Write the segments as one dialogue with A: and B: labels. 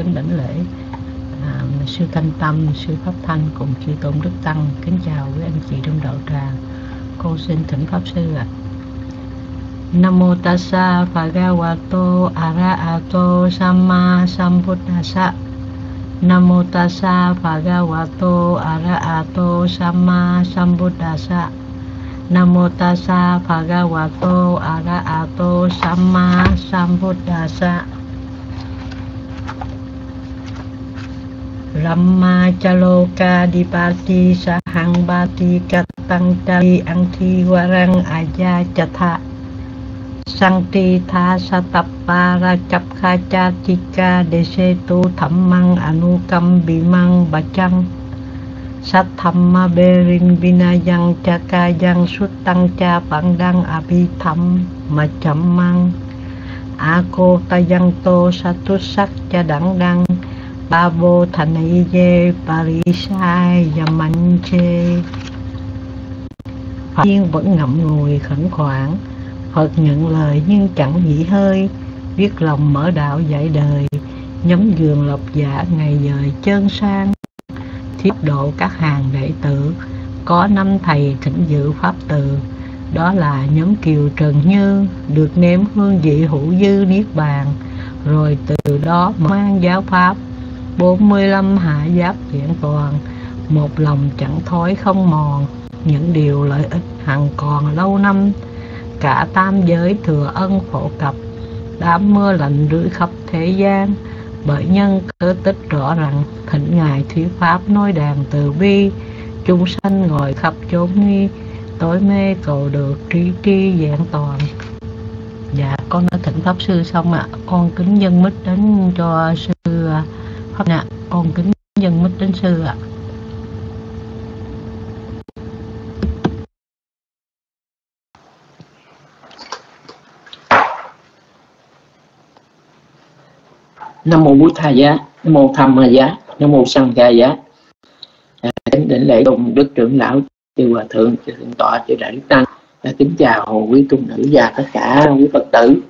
A: kính đảnh lễ. À, sư thanh tâm sư pháp thanh cùng chư tôn đức tăng kính chào quý anh chị trong đạo tràng. Cô xin thỉnh pháp sư ạ. À. Namo tassa bhagavato arahato samma sambuddhassa Namo tassa bhagavato arahato samma sambuddhassa Namo tassa bhagavato arahato samma sambuddhassa Rama chaloka dipati sahang bati katang tali angthi warang aja chatha Sankti tha satapara chapkha cha tika dese tu thammang anukam bimang bachang sát thầm ma bê rin vina yang cha ca yang sút tăng cha bản đăng abhi thăm mà chậm măng a cô ta yang tô sa tu sắc cha đẳng đăng Babo Thanaye thành parisai và Phật nhiên vẫn ngậm ngùi khẩn khoản. Phật nhận lời nhưng chẳng nghỉ hơi. Biết lòng mở đạo dạy đời. Nhóm giường lộc giả dạ ngày dời chân sang. Thiếp độ các hàng đệ tử. Có năm thầy thỉnh dự pháp từ. Đó là nhóm Kiều Trần Như, Được nếm hương vị hữu dư niết bàn. Rồi từ đó mang giáo pháp. 45 hạ giáp diễn toàn, Một lòng chẳng thói không mòn. Những điều lợi ích hằng còn lâu năm, Cả tam giới thừa ân phổ cập. Đám mưa lạnh rưỡi khắp thế gian, Bởi nhân cơ tích rõ rằng Thỉnh Ngài thuyết Pháp nói đàn từ bi. Chúng sanh ngồi khắp chốn nghi, Tối mê cầu được trí tri dạng toàn. Dạ con đã thỉnh Pháp Sư xong ạ. À. Con kính dân mít đến cho Sư à, Phật nè Con kính dân mít đến Sư ạ.
B: Nam mô bút tha giá nam mô tham ma giá nam mô sanh ca giá. À, kính đỉnh lễ đồng đức trưởng lão chư hòa thượng chư thượng tọa chư đại đức tăng. À, kính chào quý tu nữ và tất cả quý phật tử.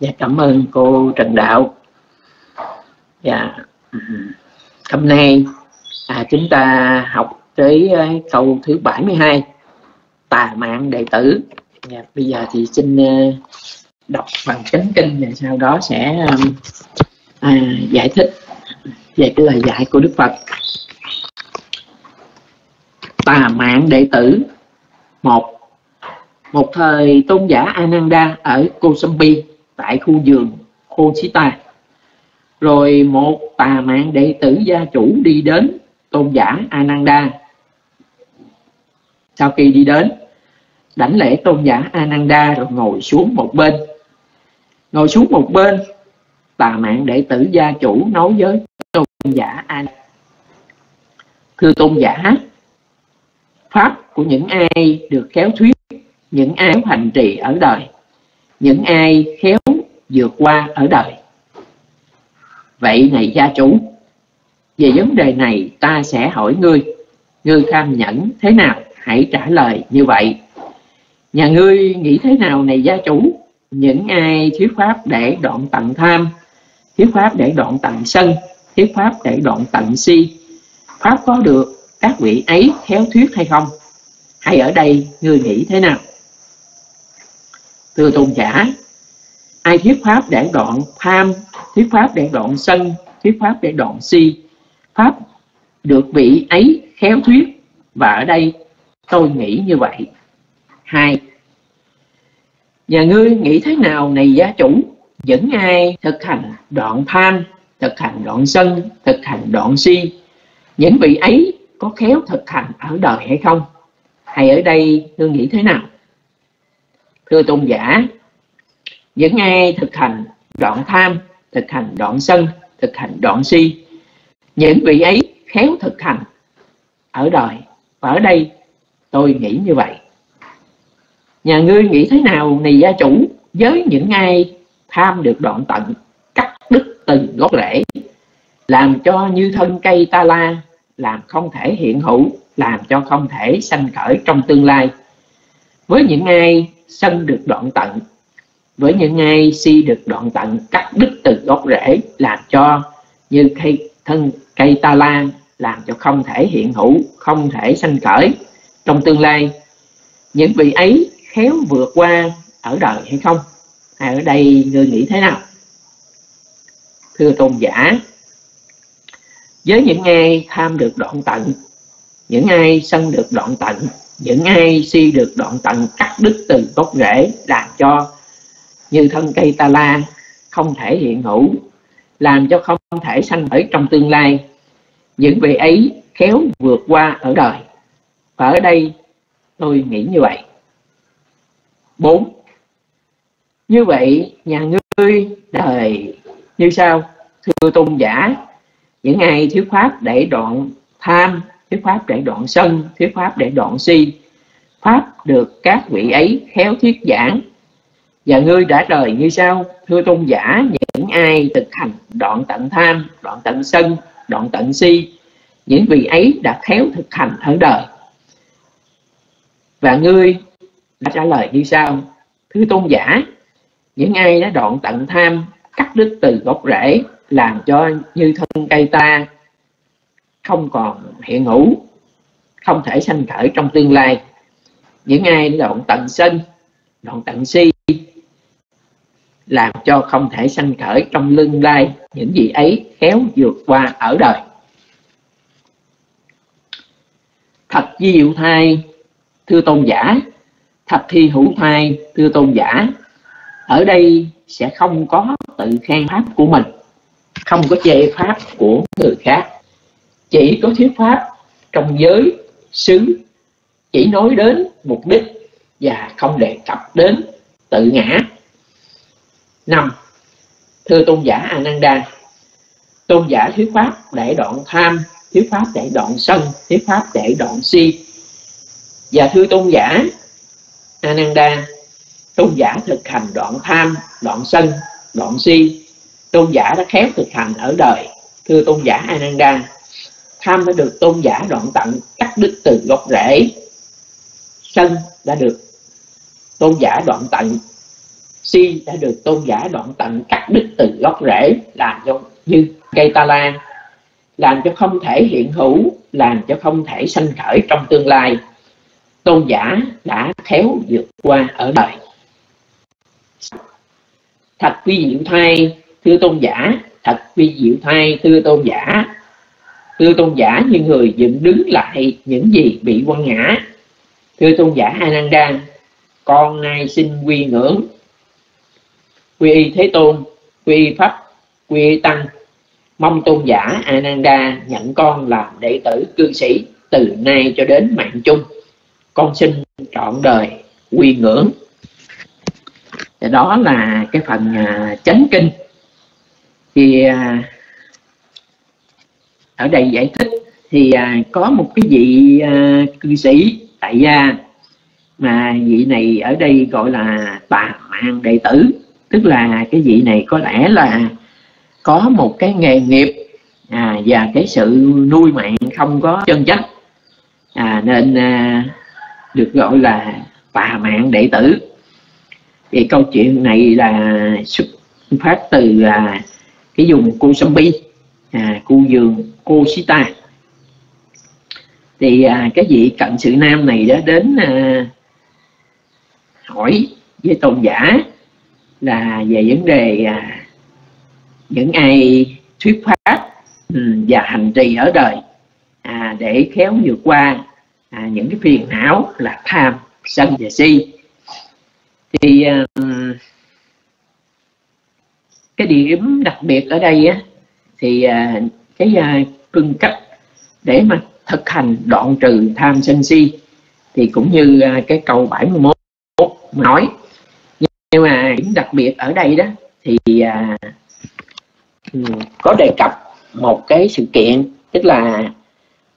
B: Và cảm ơn cô trần đạo. Và hôm nay à, chúng ta học tới à, câu thứ 72 tà mạng đệ tử. Dạ, bây giờ thì xin uh, đọc bằng chánh kinh và sau đó sẽ um, à, giải thích về cái lời dạy của Đức Phật. Tà mạng đệ tử một một thời tôn giả Ananda ở Kosambi tại khu vườn Khosita rồi một tà mạng đệ tử gia chủ đi đến tôn giả Ananda. Sau khi đi đến, đảnh lễ tôn giả Ananda rồi ngồi xuống một bên. Ngồi xuống một bên, tà mạng đệ tử gia chủ nói với tôn giả Ananda. Thưa tôn giả, pháp của những ai được khéo thuyết, những ai hành trì ở đời, những ai khéo vượt qua ở đời vậy này gia chủ, về vấn đề này ta sẽ hỏi ngươi. Ngươi tham nhẫn thế nào? Hãy trả lời như vậy. Nhà ngươi nghĩ thế nào này gia chủ? Những ai thuyết pháp để đoạn tận tham, thuyết pháp để đoạn tận sân, thuyết pháp để đoạn tận si, pháp có được các vị ấy khéo thuyết hay không? Hay ở đây ngươi nghĩ thế nào? Thưa tôn giả, ai thuyết pháp để đoạn tham thuyết pháp để đoạn sân, thuyết pháp để đoạn si. Pháp được vị ấy khéo thuyết, và ở đây tôi nghĩ như vậy. Hai, nhà ngươi nghĩ thế nào này gia chủ? Dẫn ai thực hành đoạn tham, thực hành đoạn sân, thực hành đoạn si? Những vị ấy có khéo thực hành ở đời hay không? Hay ở đây ngươi nghĩ thế nào? Thưa tôn giả những ai thực hành đoạn tham thực hành đoạn sân, thực hành đoạn si. Những vị ấy khéo thực hành. Ở đời và ở đây, tôi nghĩ như vậy. Nhà ngươi nghĩ thế nào, này gia chủ, với những ai tham được đoạn tận, cắt đứt từng gốc rễ? Làm cho như thân cây ta la, làm không thể hiện hữu, làm cho không thể sanh khởi trong tương lai. Với những ai sân được đoạn tận với những ai si được đoạn tận cắt đứt từ gốc rễ làm cho, như cây thân cây ta la làm cho không thể hiện hữu, không thể sanh khởi. Trong tương lai, những vị ấy khéo vượt qua ở đời hay không? Hay ở đây người nghĩ thế nào? Thưa tôn giả, với những ai tham được đoạn tận, những ai sân được đoạn tận, những ai si được đoạn tận cắt đứt từ gốc rễ làm cho như thân cây ta la, không thể hiện hữu, làm cho không thể sanh khởi trong tương lai. Những vị ấy khéo vượt qua ở đời. Và ở đây tôi nghĩ như vậy. Bốn. Như vậy nhà ngươi đời như sau. Thưa tôn giả, những ai thiếu pháp để đoạn tham thiếu pháp để đoạn sân thiếu pháp để đoạn si, pháp được các vị ấy khéo thuyết giảng và ngươi đã rời như sau. Thưa tôn giả, những ai thực hành đoạn tận tham, đoạn tận sân, đoạn tận si, những vị ấy đã khéo thực hành ở đời. Và ngươi đã trả lời như sau. Thưa tôn giả, những ai đã đoạn tận tham, cắt đứt từ gốc rễ, làm cho như thân cây ta không còn hiện hữu, không thể sanh khởi trong tương lai. Những ai đoạn tận sân, đoạn tận si làm cho không thể sanh khởi trong lưng lai những gì ấy khéo vượt qua ở đời. Thật diệu thai, thưa tôn giả. Thật thi hữu thai, thưa tôn giả. Ở đây sẽ không có tự khen pháp của mình, không có chê pháp của người khác. Chỉ có thuyết pháp trong giới xứ chỉ nói đến mục đích và không đề cập đến tự ngã năm. Thưa tôn giả Ananda, tôn giả thuyết pháp để đoạn tham thuyết pháp để đoạn sân thuyết pháp để đoạn si. Và thưa tôn giả Ananda, tôn giả thực hành đoạn tham, đoạn sân, đoạn si. Tôn giả đã khéo thực hành ở đời, thưa tôn giả Ananda. Tham đã được tôn giả đoạn tận, cắt đứt từ gốc rễ. Sân đã được tôn giả đoạn tận si đã được tôn giả đoạn tận cắt đứt từ gốc rễ làm cho như cây ta lan, làm cho không thể hiện hữu, làm cho không thể sanh khởi trong tương lai. Tôn giả đã khéo vượt qua ở đời. Thật vi diệu thay thưa tôn giả thật vi diệu thay thưa tôn giả. Thưa tôn giả như người dựng đứng lại những gì bị quăng ngã. Thưa tôn giả Ananda, con nay xin quy ngưỡng quy y thế tôn, quy y pháp, quy y tăng. Mong tôn giả Ananda nhận con làm đệ tử cư sĩ từ nay cho đến mạng chung. Con xin trọn đời quy ngưỡng. Thì đó là cái phần à, chánh kinh. Thì à, ở đây giải thích thì à, có một cái vị cư sĩ tại gia mà vị này ở đây gọi là tà mạng đệ tử tức là cái vị này có lẽ là có một cái nghề nghiệp à, và cái sự nuôi mạng không có chân chất à, nên à, được gọi là bà mạng đệ tử. Thì câu chuyện này là xuất phát từ à, cái vùng Kosambi à, khu vườn Kosita thì à, cái vị cận sự nam này đã đến à, hỏi với tôn giả là về vấn đề à, những ai thuyết pháp ừ, và hành trì ở đời à, để khéo vượt qua à, những cái phiền não là tham sân và si. Thì à, cái điểm đặc biệt ở đây á, thì à, cái à, phương cách để mà thực hành đoạn trừ tham sân si thì cũng như à, cái câu 71 nói điểm đặc biệt ở đây đó thì à, ừ, có đề cập một cái sự kiện tức là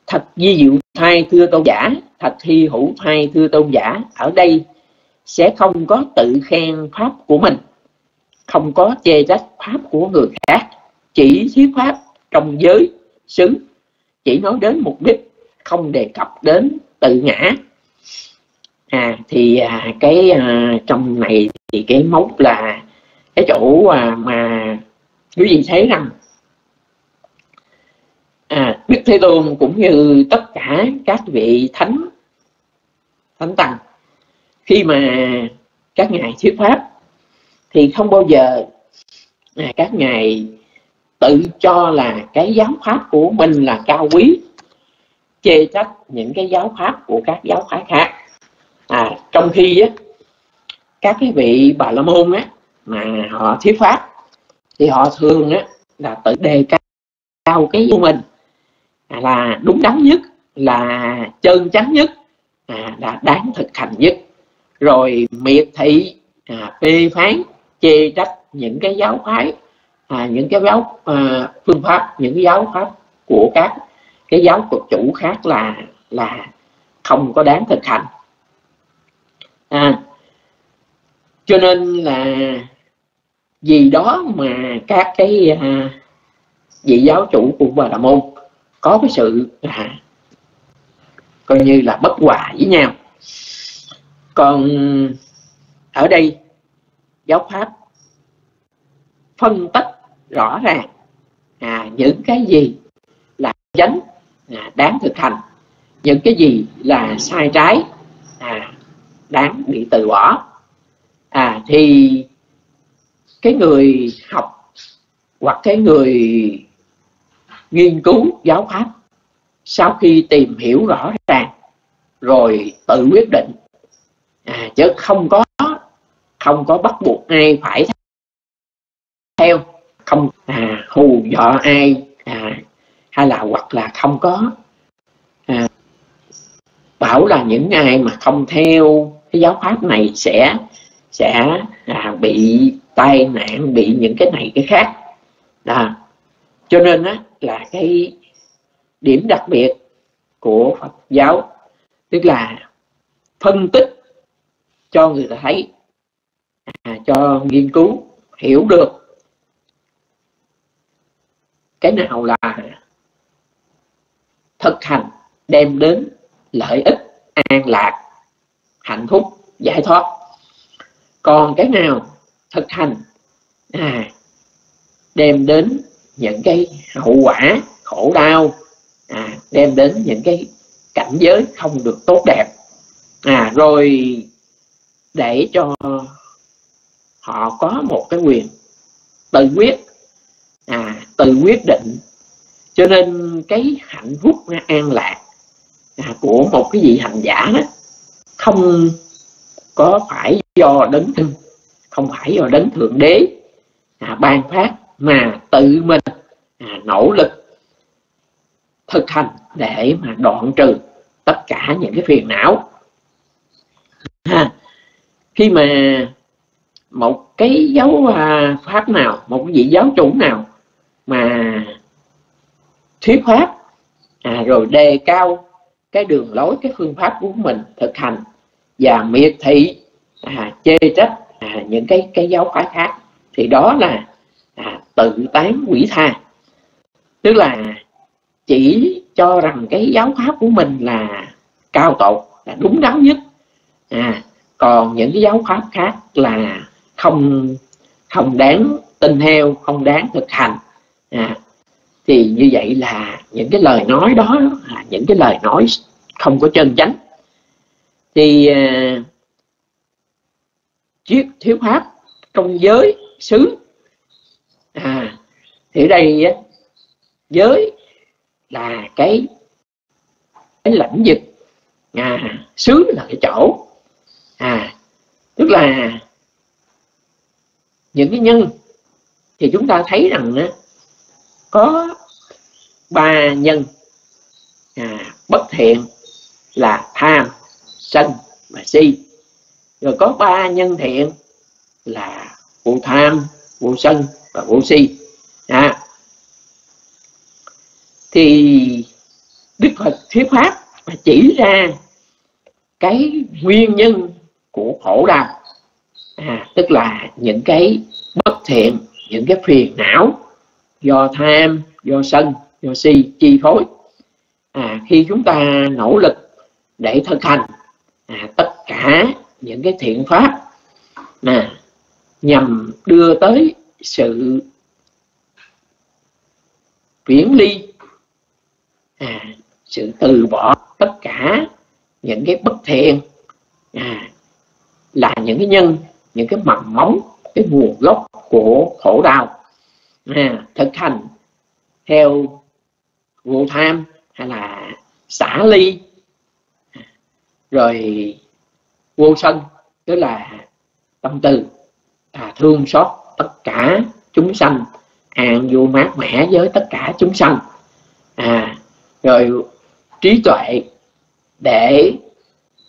B: thật di diệu thai thưa tôn giả thật thi hữu thai thưa tôn giả ở đây sẽ không có tự khen pháp của mình không có chê trách pháp của người khác chỉ thuyết pháp trong giới xứ chỉ nói đến mục đích không đề cập đến tự ngã à thì à, cái à, trong này thì cái mốc là cái chỗ à, mà quý vị thấy rằng đức thế tôn cũng như tất cả các vị thánh thánh tăng khi mà các ngài thuyết pháp thì không bao giờ à, các ngài tự cho là cái giáo pháp của mình là cao quý chê trách những cái giáo pháp của các giáo phái khác à, trong khi á, các cái vị bà la môn á mà họ thuyết pháp thì họ thường á là tự đề cao cái của mình. À, là đúng đắn nhất là chân chánh nhất à, là đáng thực hành nhất. Rồi miệt thị à, phê phán chê trách những cái giáo phái à, những cái giáo à, phương pháp những cái giáo pháp của các cái giáo của chủ khác là là không có đáng thực hành à, cho nên là vì đó mà các cái à, vị giáo chủ của bà la môn có cái sự à, coi như là bất hòa với nhau. Còn ở đây giáo pháp phân tích rõ ràng à, những cái gì là chánh à, đáng thực hành những cái gì là sai trái à, đáng bị từ bỏ. À thì cái người học hoặc cái người nghiên cứu giáo pháp sau khi tìm hiểu rõ ràng rồi tự quyết định à, chứ không có không có bắt buộc ai phải theo không à, hù dọa ai à, hay là hoặc là không có à, bảo là những ai mà không theo cái giáo pháp này sẽ sẽ à, bị tai nạn bị những cái này cái khác. À, cho nên á, là cái điểm đặc biệt của Phật giáo tức là phân tích cho người ta thấy à, cho nghiên cứu hiểu được cái nào là thực hành đem đến lợi ích an lạc hạnh phúc giải thoát. Còn cái nào thực hành à, đem đến những cái hậu quả khổ đau à, đem đến những cái cảnh giới không được tốt đẹp. À rồi để cho họ có một cái quyền tự quyết à tự quyết định. Cho nên cái hạnh phúc an lạc à, của một cái vị hành giả đó không có phải do đấng thân không phải do đấng thượng đế à, ban phát mà tự mình à, nỗ lực thực hành để mà đoạn trừ tất cả những cái phiền não ha. khi mà một cái dấu à, pháp nào một vị giáo chủ nào mà thuyết pháp à, rồi đề cao cái đường lối cái phương pháp của mình thực hành và miệt thị à, chê trách à, những cái cái giáo phái khác. Thì đó là à, tự tán quỷ tha. Tức là chỉ cho rằng cái giáo pháp của mình là cao tột là đúng đắn nhất. À, còn những cái giáo pháp khác là không không đáng tin theo không đáng thực hành. À, thì như vậy là những cái lời nói đó là những cái lời nói không có chân chánh thì à, uh, chiếc thiếu pháp trong giới xứ. À thì ở đây giới là cái cái lãnh vực à xứ là cái chỗ. À tức là những cái nhân thì chúng ta thấy rằng á, có ba nhân. À, bất thiện là tham sân và si. Rồi có ba nhân thiện là vô tham vô sân và vô si. À, thì đức phật thuyết pháp mà chỉ ra cái nguyên nhân của khổ đau. À, tức là những cái bất thiện những cái phiền não do tham do sân do si chi phối. À, khi chúng ta nỗ lực để thực hành à, tất cả những cái thiện pháp à, nhằm đưa tới sự viễn ly à, sự từ bỏ tất cả những cái bất thiện à, là những cái nhân những cái mầm móng cái nguồn gốc của khổ đau à, thực hành theo vô tham hay là xả ly rồi vô sân tức là tâm từ à, thương xót tất cả chúng sanh an vui mát mẻ với tất cả chúng sanh. À, rồi trí tuệ để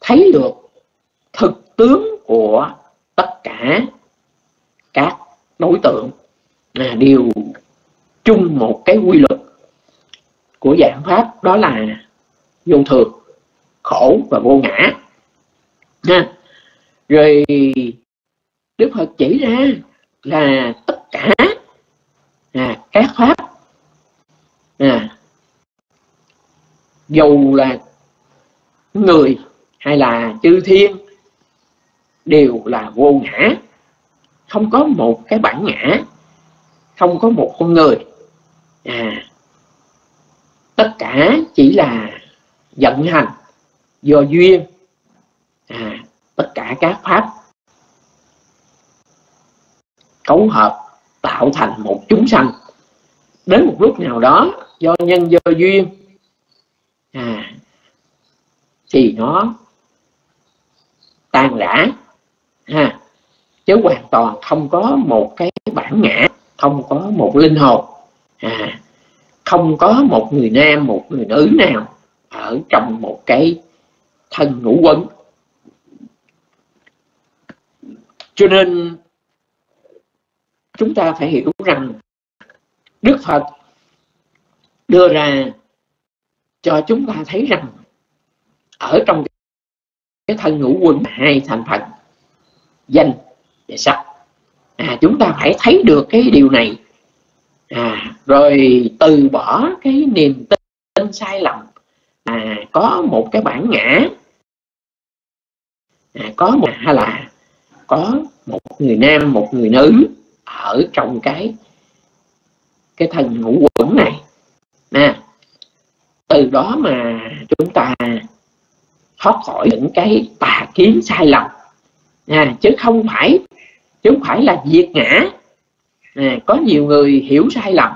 B: thấy được thực tướng của tất cả các đối tượng à, đều chung một cái quy luật của dạng pháp đó là vô thường khổ và vô ngã. Ha. Rồi đức phật chỉ ra là tất cả à, các pháp à, dù là người hay là chư thiên đều là vô ngã. Không có một cái bản ngã không có một con người à tất cả chỉ là vận hành do duyên. À tất cả các pháp cấu hợp tạo thành một chúng sanh. Đến một lúc nào đó, do nhân, do duyên à thì nó tan rã, ha. Chứ hoàn toàn không có một cái bản ngã, không có một linh hồn à không có một người nam, một người nữ nào ở trong một cái thần ngũ quấn. Cho nên chúng ta phải hiểu rằng đức phật đưa ra cho chúng ta thấy rằng ở trong cái thân ngũ quân hai thành phần danh và sắc. À, chúng ta phải thấy được cái điều này. À, rồi từ bỏ cái niềm tin, tin sai lầm à, có một cái bản ngã à, có một hay là có một người nam một người nữ ở trong cái cái thân ngũ quẩn này. Nè từ đó mà chúng ta thoát khỏi những cái tà kiến sai lầm. À, chứ không phải chứ không phải là diệt ngã. À, có nhiều người hiểu sai lầm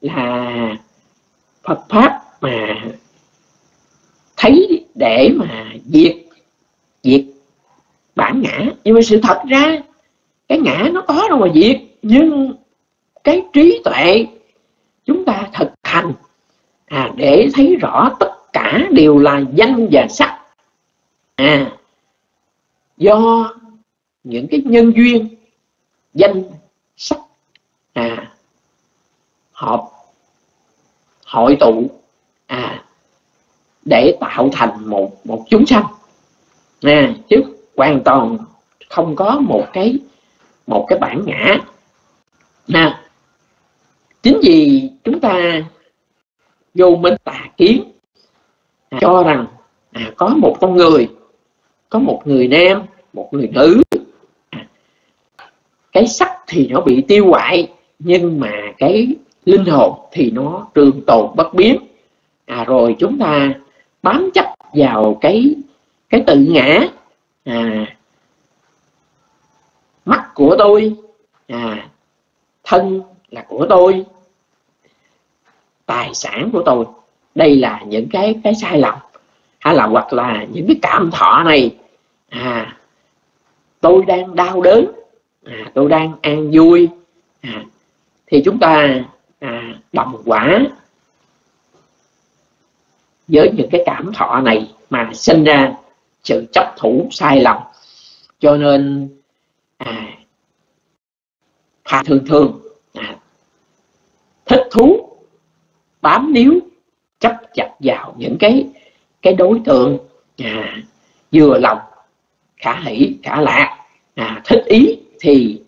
B: là Phật pháp mà thấy để mà diệt bản ngã. Nhưng mà sự thật ra cái ngã nó có đâu mà diệt. Nhưng cái trí tuệ chúng ta thực hành à, để thấy rõ tất cả đều là danh và sắc. À do những cái nhân duyên danh sắc à hợp hội tụ à để tạo thành một một chúng sanh. Nè chứ hoàn toàn không có một cái một cái bản ngã. Nè chính vì chúng ta vô minh tà kiến à, cho rằng à, có một con người có một người nam một người nữ à, cái sắc thì nó bị tiêu hoại nhưng mà cái linh hồn thì nó trường tồn bất biến. À, rồi chúng ta bám chấp vào cái cái tự ngã à, mắt của tôi. À, thân là của tôi. Tài sản của tôi. Đây là những cái cái sai lầm. Hay là hoặc là những cái cảm thọ này. À. Tôi đang đau đớn. À, tôi đang an vui. À, thì chúng ta à, đồng quả với những cái cảm thọ này mà sinh ra sự chấp thủ sai lầm. Cho nên à, thường thường à, thích thú bám níu chấp chặt vào những cái cái đối tượng à, vừa lòng khả hỷ khả lạc à, thích ý thì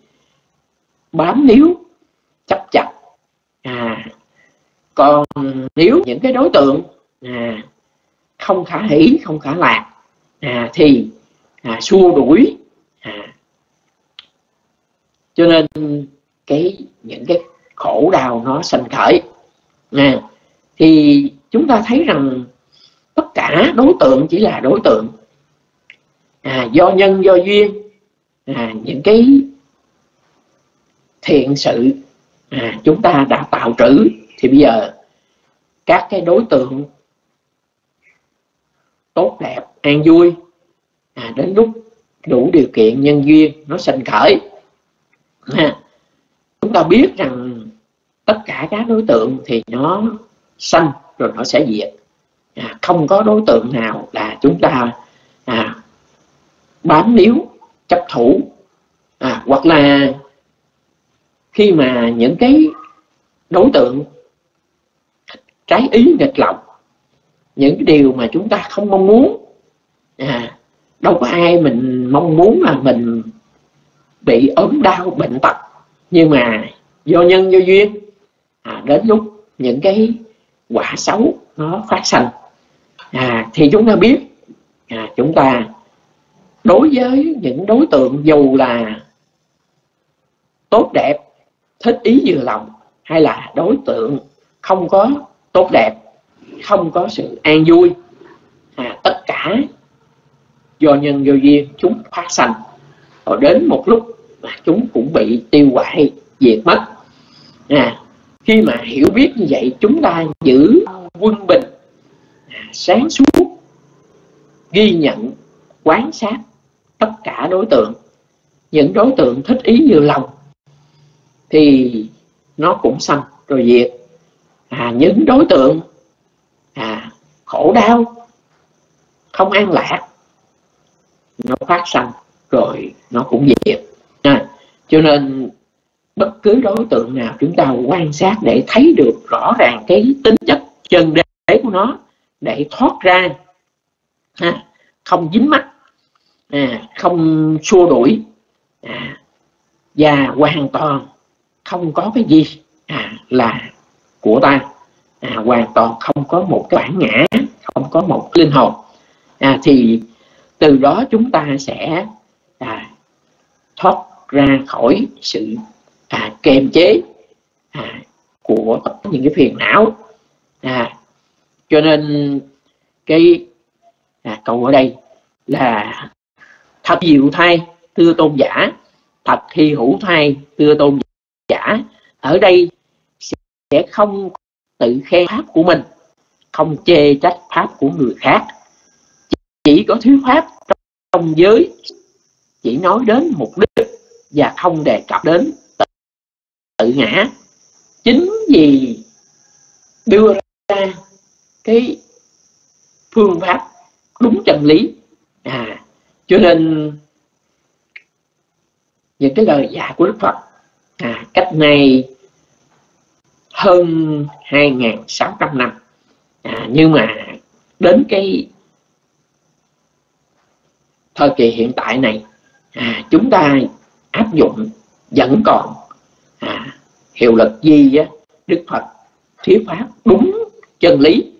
B: bám níu chấp chặt à, còn nếu những cái đối tượng à, không khả hỷ không khả lạc à, thì à, xua đuổi à, cho nên cái những cái khổ đau nó sanh khởi. À, thì chúng ta thấy rằng tất cả đối tượng chỉ là đối tượng. À, do nhân do duyên à, những cái thiện sự à, chúng ta đã tạo trữ. Thì bây giờ các cái đối tượng tốt đẹp an vui. À, đến lúc đủ điều kiện nhân duyên nó sinh khởi. À, chúng ta biết rằng tất cả các đối tượng thì nó sanh rồi nó sẽ diệt. À, không có đối tượng nào là chúng ta à, bám níu chấp thủ. À, hoặc là khi mà những cái đối tượng trái ý nghịch lòng những điều mà chúng ta không mong muốn. À, đâu có ai mình mong muốn là mình bị ốm đau bệnh tật. Nhưng mà do nhân do duyên. À, đến lúc những cái quả xấu nó phát sinh à, thì chúng ta biết. À, chúng ta đối với những đối tượng dù là tốt đẹp thích ý vừa lòng hay là đối tượng không có tốt đẹp không có sự an vui. À, tất cả do nhân do duyên chúng phát sanh. Rồi đến một lúc mà chúng cũng bị tiêu hoại diệt mất. À, khi mà hiểu biết như vậy chúng ta giữ quân bình. À, sáng suốt ghi nhận quán sát tất cả đối tượng. Những đối tượng thích ý như lòng thì nó cũng sanh rồi diệt. À, những đối tượng à, khổ đau. Không an lạc. Nó phát sanh rồi nó cũng diệt. À, cho nên bất cứ đối tượng nào chúng ta quan sát để thấy được rõ ràng cái tính chất chân đế của nó để thoát ra. À, không dính mắt. À, không xua đuổi. À, và hoàn toàn không có cái gì à, là của ta à, hoàn toàn không có một cái bản ngã không có một linh hồn. À, thì từ đó chúng ta sẽ à, thoát ra khỏi sự à, kềm chế à, của những cái phiền não. À, cho nên cái à, câu ở đây là thật diệu thay thưa tôn giả thật thi hữu thay thưa tôn giả. Ở đây sẽ không tự khen pháp của mình không chê trách pháp của người khác. Chỉ có thuyết pháp trong giới chỉ nói đến mục đích và không đề cập đến tự, tự ngã. Chính vì đưa ra cái phương pháp đúng chân lý. À cho nên những cái lời dạy của Đức Phật à, cách này hơn 2.600 năm. À, nhưng mà đến cái thời kỳ hiện tại này à, chúng ta áp dụng vẫn còn à, hiệu lực gì á? Đức Phật thuyết pháp đúng chân lý.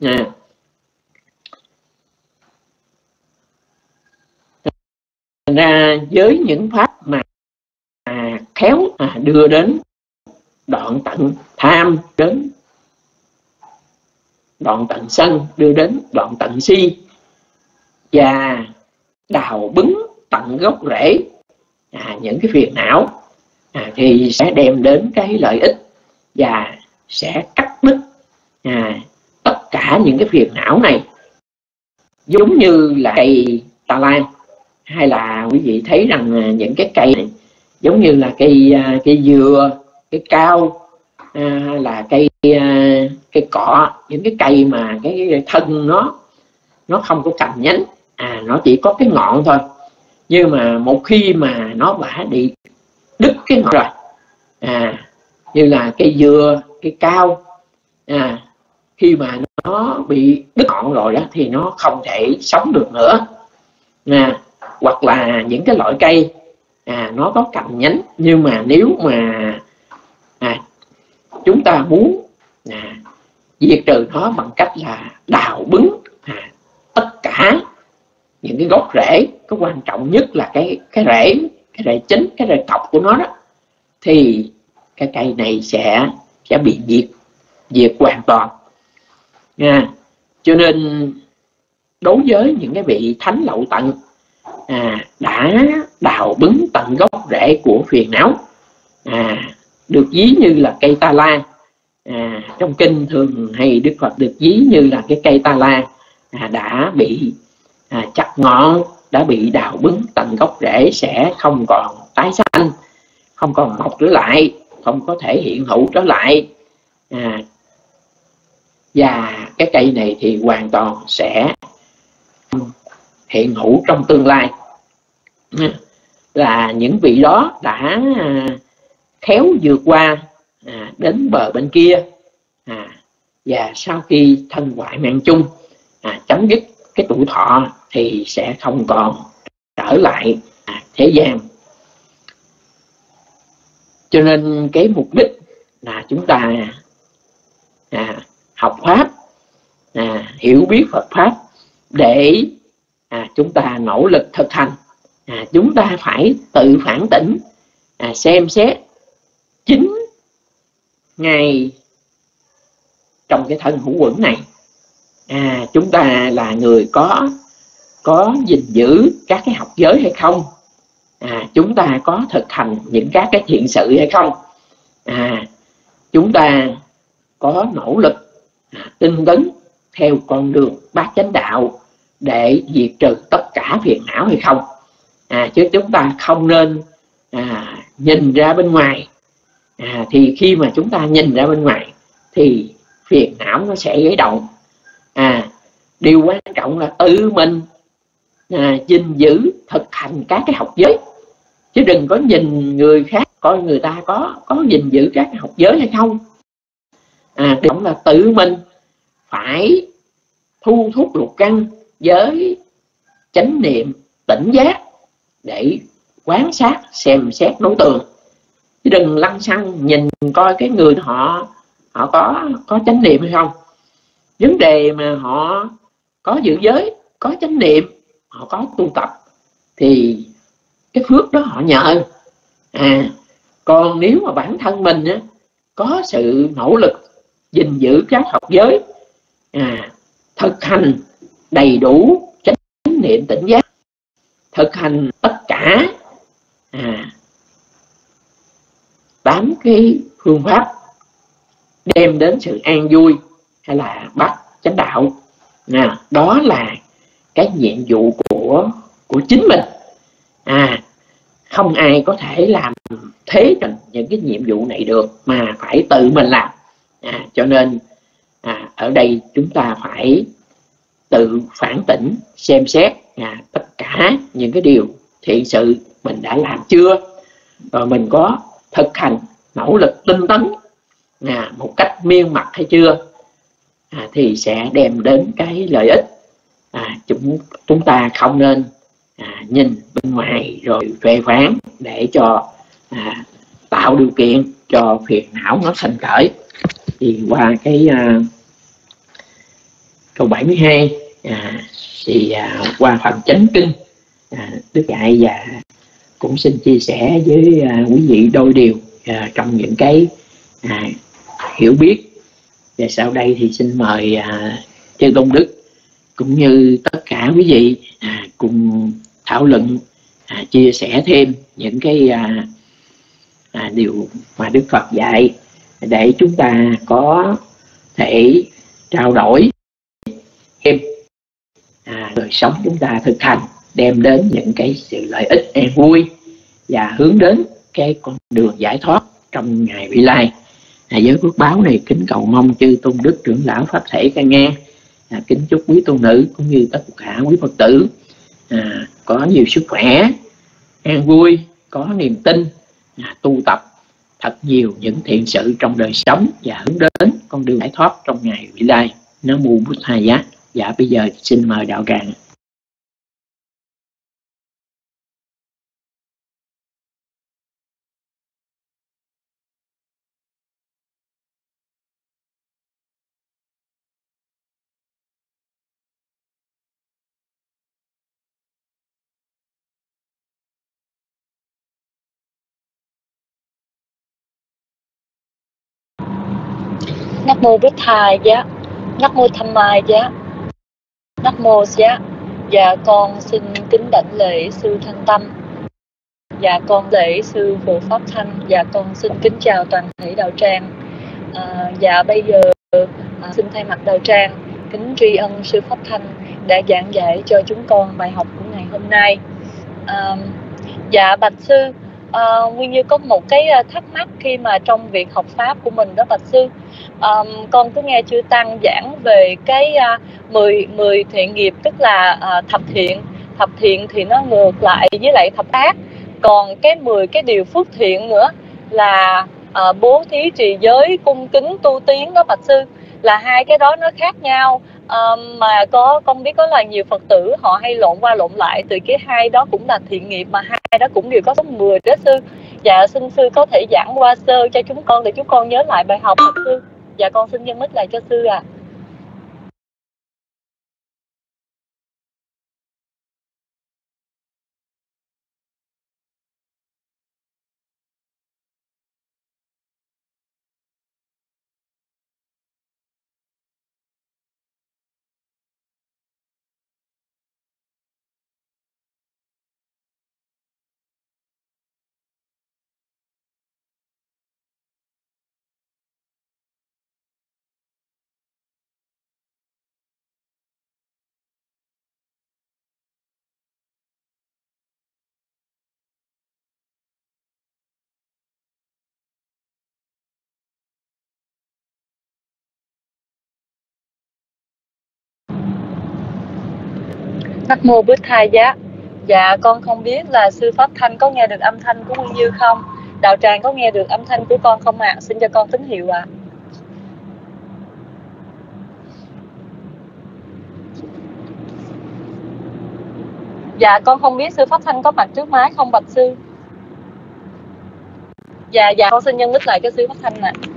B: À, ra với những pháp mà à, khéo à, đưa đến đoạn tận tham đến. Đoạn tận sân đưa đến đoạn tận si. Và đào bứng tận gốc rễ. À, những cái phiền não à, thì sẽ đem đến cái lợi ích và sẽ cắt đứt à, tất cả những cái phiền não này. Giống như là cây ta lan hay là quý vị thấy rằng à, những cái cây này giống như là cây à, cây dừa cây cao à, là cây à, cây cọ những cái cây mà cái thân nó nó không có cành nhánh à nó chỉ có cái ngọn thôi. Nhưng mà một khi mà nó đã bị đứt cái ngọn rồi à như là cây dừa cây cao à khi mà nó bị đứt ngọn rồi đó thì nó không thể sống được nữa. À, hoặc là những cái loại cây à, nó có cành nhánh nhưng mà nếu mà à, chúng ta muốn à, diệt trừ nó bằng cách là đào bứng à, tất cả những cái gốc rễ. Cái quan trọng nhất là cái cái rễ cái rễ chính cái rễ cọc của nó đó. Thì cái cây này sẽ sẽ bị diệt diệt hoàn toàn. Nha cho nên đối với những cái vị thánh lậu tận à, đã đào bứng tận gốc rễ của phiền não à, được ví như là cây ta la. À, trong kinh thường hay đức phật được ví như là cái cây ta la à, đã bị à, chặt ngọn đã bị đào bứng tận gốc rễ sẽ không còn tái xanh không còn mọc trở lại không có thể hiện hữu trở lại. À, và cái cây này thì hoàn toàn sẽ hiện hữu trong tương lai. Là những vị đó đã à, khéo vượt qua à, đến bờ bên kia à, và sau khi thân ngoại mạng chung à, chấm dứt cái tuổi thọ thì sẽ không còn trở lại à, thế gian. Cho nên cái mục đích là chúng ta à, học pháp à, hiểu biết Phật pháp để à, chúng ta nỗ lực thực hành. À, chúng ta phải tự phản tỉnh à, xem xét chính ngay trong cái thân hữu quẩn này. À, chúng ta là người có có gìn giữ các cái học giới hay không? À, chúng ta có thực hành những các cái thiện sự hay không? À, chúng ta có nỗ lực à, tinh tấn theo con đường bát chánh đạo để diệt trừ tất cả phiền não hay không? À, chứ chúng ta không nên à, nhìn ra bên ngoài à, thì khi mà chúng ta nhìn ra bên ngoài thì phiền não nó sẽ dấy động. À, điều quan trọng là tự mình à, gìn giữ thực hành các cái học giới. Chứ đừng có nhìn người khác coi người ta có có gìn giữ các cái học giới hay không. À cũng là tự mình phải thu thúc lục căn với chánh niệm tỉnh giác để quán sát xem xét đối tượng chứ đừng lăng xăng nhìn coi cái người họ họ có có chánh niệm hay không. Vấn đề mà họ có giữ giới có chánh niệm họ có tu tập thì cái phước đó họ nhờ. À còn nếu mà bản thân mình á, có sự nỗ lực gìn giữ các học giới à, thực hành đầy đủ chánh niệm tỉnh giác thực hành tất cả à, tám cái phương pháp đem đến sự an vui hay là bắt chánh đạo. À, đó là cái nhiệm vụ của của chính mình. À không ai có thể làm thế cho những cái nhiệm vụ này được mà phải tự mình làm. À, cho nên à, ở đây chúng ta phải tự phản tỉnh xem xét à, tất cả những cái điều thiện sự mình đã làm chưa. Rồi mình có thực hành nỗ lực tinh tấn à, một cách miên mặt hay chưa à, thì sẽ đem đến cái lợi ích. À, chúng chúng ta không nên à, nhìn bên ngoài rồi phê phán để cho à, tạo điều kiện cho phiền não nó sanh khởi. Thì qua cái à, câu 72 à, thì à, qua phần chánh kinh à, đức dạy và cũng xin chia sẻ với à, quý vị đôi điều à, trong những cái à, hiểu biết. Và sau đây thì xin mời à, chư Công đức cũng như tất cả quý vị à, cùng thảo luận à, chia sẻ thêm những cái à, à, điều mà đức phật dạy để chúng ta có thể trao đổi thêm à, đời sống chúng ta thực hành đem đến những cái sự lợi ích em vui và hướng đến cái con đường giải thoát trong ngày vị lai. À, với phước báo này kính cầu mong chư tôn đức trưởng lão pháp thể ca nghe à, kính chúc quý tôn nữ cũng như tất cả quý phật tử à, có nhiều sức khỏe an vui có niềm tin à, tu tập thật nhiều những thiện sự trong đời sống và hướng đến con đường giải thoát trong ngày vị lai. Nó mù bút hai giá. Dạ bây giờ xin mời đạo tràng
A: mô Bích thai giá.
C: Nắc mô tham mai giá. Nắc mô giá. Và con xin kính đảnh lễ sư Thanh Tâm. Và con lễ sư Phổ Pháp Thanh. Và con xin kính chào toàn thể đạo tràng. À, và bây giờ à, xin thay mặt đạo tràng Kính tri ân sư Pháp Thanh đã giảng dạy cho chúng con bài học của ngày hôm nay. À, Dạ bạch sư à, Nguyên Như có một cái ờ, thắc mắc khi mà trong việc học Pháp của mình đó bạch sư. À, con cứ nghe chư tăng giảng về cái à, 10 10 thiện nghiệp tức là à, thập thiện. Thập thiện thì nó ngược lại với lại thập ác. Còn cái 10 cái điều phước thiện nữa là à, bố thí trì giới cung kính tu tiến đó bạch sư là hai cái đó nó khác nhau um, mà có con biết có là nhiều phật tử họ hay lộn qua lộn lại từ cái hai đó cũng là thiện nghiệp mà hai đó cũng đều có số 10 đó sư dạ xin sư có thể giảng qua sơ cho chúng con để chúng con nhớ lại bài học bạch sư dạ con xin nhân mít lại cho sư ạ à. Nắc mô Bích Thai Giá Dạ con không biết là sư Pháp Thanh có nghe được âm thanh của Nguyên Như không Đạo tràng có nghe được âm thanh của con không ạ à? Xin cho con tín hiệu ạ à. Dạ con không biết sư Pháp Thanh có mặt trước máy không, bạch sư Dạ dạ con xin nhân đích lại cho sư Pháp Thanh ạ à.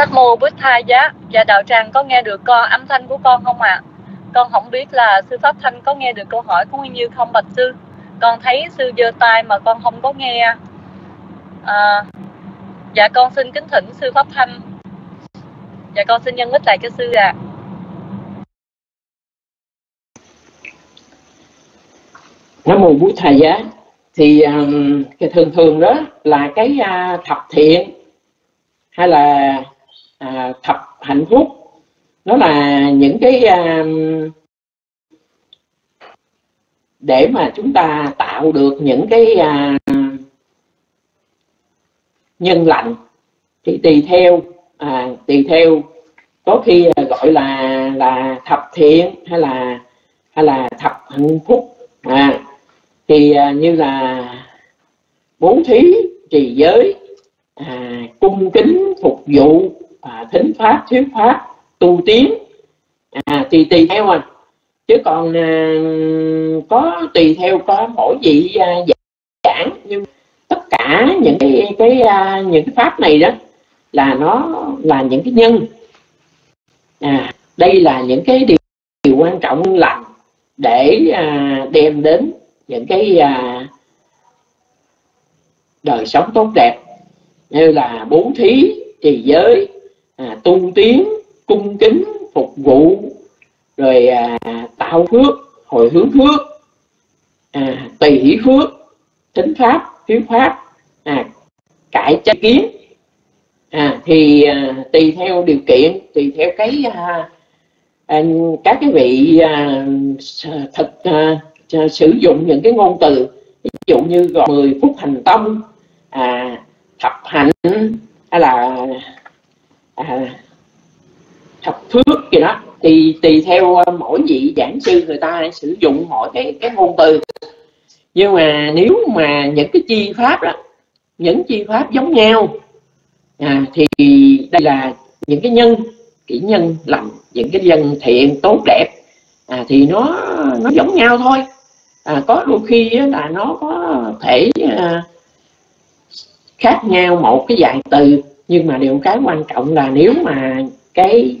C: Sách mô Bích Thai Giá Dạ đạo tràng có nghe được con âm thanh của con không ạ? À? Con không biết là sư Pháp Thanh có nghe được câu hỏi của Nguyên Như không bạch sư Con thấy sư giơ tay mà con không có nghe à, Dạ con xin kính thỉnh sư Pháp Thanh Dạ con xin nhân ích lại cho sư ạ à.
B: Nam mô Bụt Thầy Giá thì um, cái thường thường đó là cái uh, thập thiện hay là à, thập hạnh phúc. Nó là những cái à, để mà chúng ta tạo được những cái à, nhân lành. Thì tùy theo à, tùy theo. Có khi gọi là là thập thiện hay là hay là thập hạnh phúc. À, thì à, như là bố thí trì giới à, cung kính phục vụ à, thính pháp thuyết pháp tu tiến. À, thì tùy theo à chứ còn à, có tùy theo có mỗi vị à, giảng nhưng tất cả những cái cái à, những cái pháp này đó là nó là những cái nhân. À, đây là những cái điều, điều quan trọng lành để à, đem đến những cái à, đời sống tốt đẹp. Như là bố thí trì giới à, tu tiến cung kính phục vụ rồi à, tạo phước hồi hướng phước à, tùy hỷ phước tính pháp hiếu pháp à, cải chân kiến. À, thì à, tùy theo điều kiện tùy theo cái à, à, các cái vị à, thực à, sử dụng những cái ngôn từ. Ví dụ như gọi 10 phút hành tâm à, thập hạnh hay là à, thập phước gì đó. Thì tùy theo ờ, mỗi vị giảng sư người ta sử dụng mỗi cái cái ngôn từ. Nhưng mà nếu mà những cái chi pháp đó những chi pháp giống nhau à, thì đây là những cái nhân kỹ nhân lành những cái dân thiện tốt đẹp. À, thì nó nó giống nhau thôi. À, có đôi khi là nó có thể à, khác nhau một cái dạng từ nhưng mà điều cái quan trọng là nếu mà cái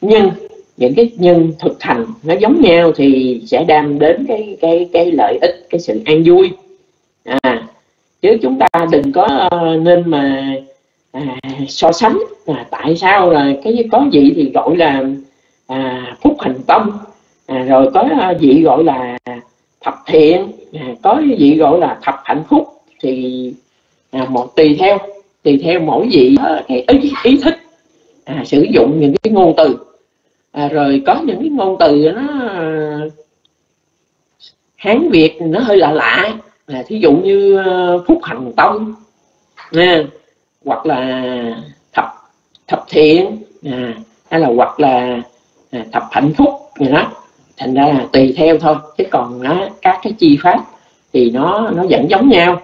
B: nhân những cái nhân thực thành nó giống nhau thì sẽ đem đến cái cái cái lợi ích cái sự an vui. À chứ chúng ta đừng có uh, nên mà à, so sánh à, tại sao là cái có gì thì gọi là à, phúc hành tâm à, rồi có vị gọi là thập thiện à, có vị gọi là thập hạnh phúc thì à, một tùy theo tùy theo mỗi vị ờ, cái ý, ý thích. À, sử dụng những cái ngôn từ. À, rồi có những cái ngôn từ nó hán việt nó hơi lạ lạ. À, thí dụ như ờ, phúc hành tông à, hoặc là thập thập thiện à, hay là hoặc là à, thập hạnh phúc gì đó. Thành ra là tùy theo thôi chứ còn á, các cái chi pháp thì nó nó vẫn giống nhau.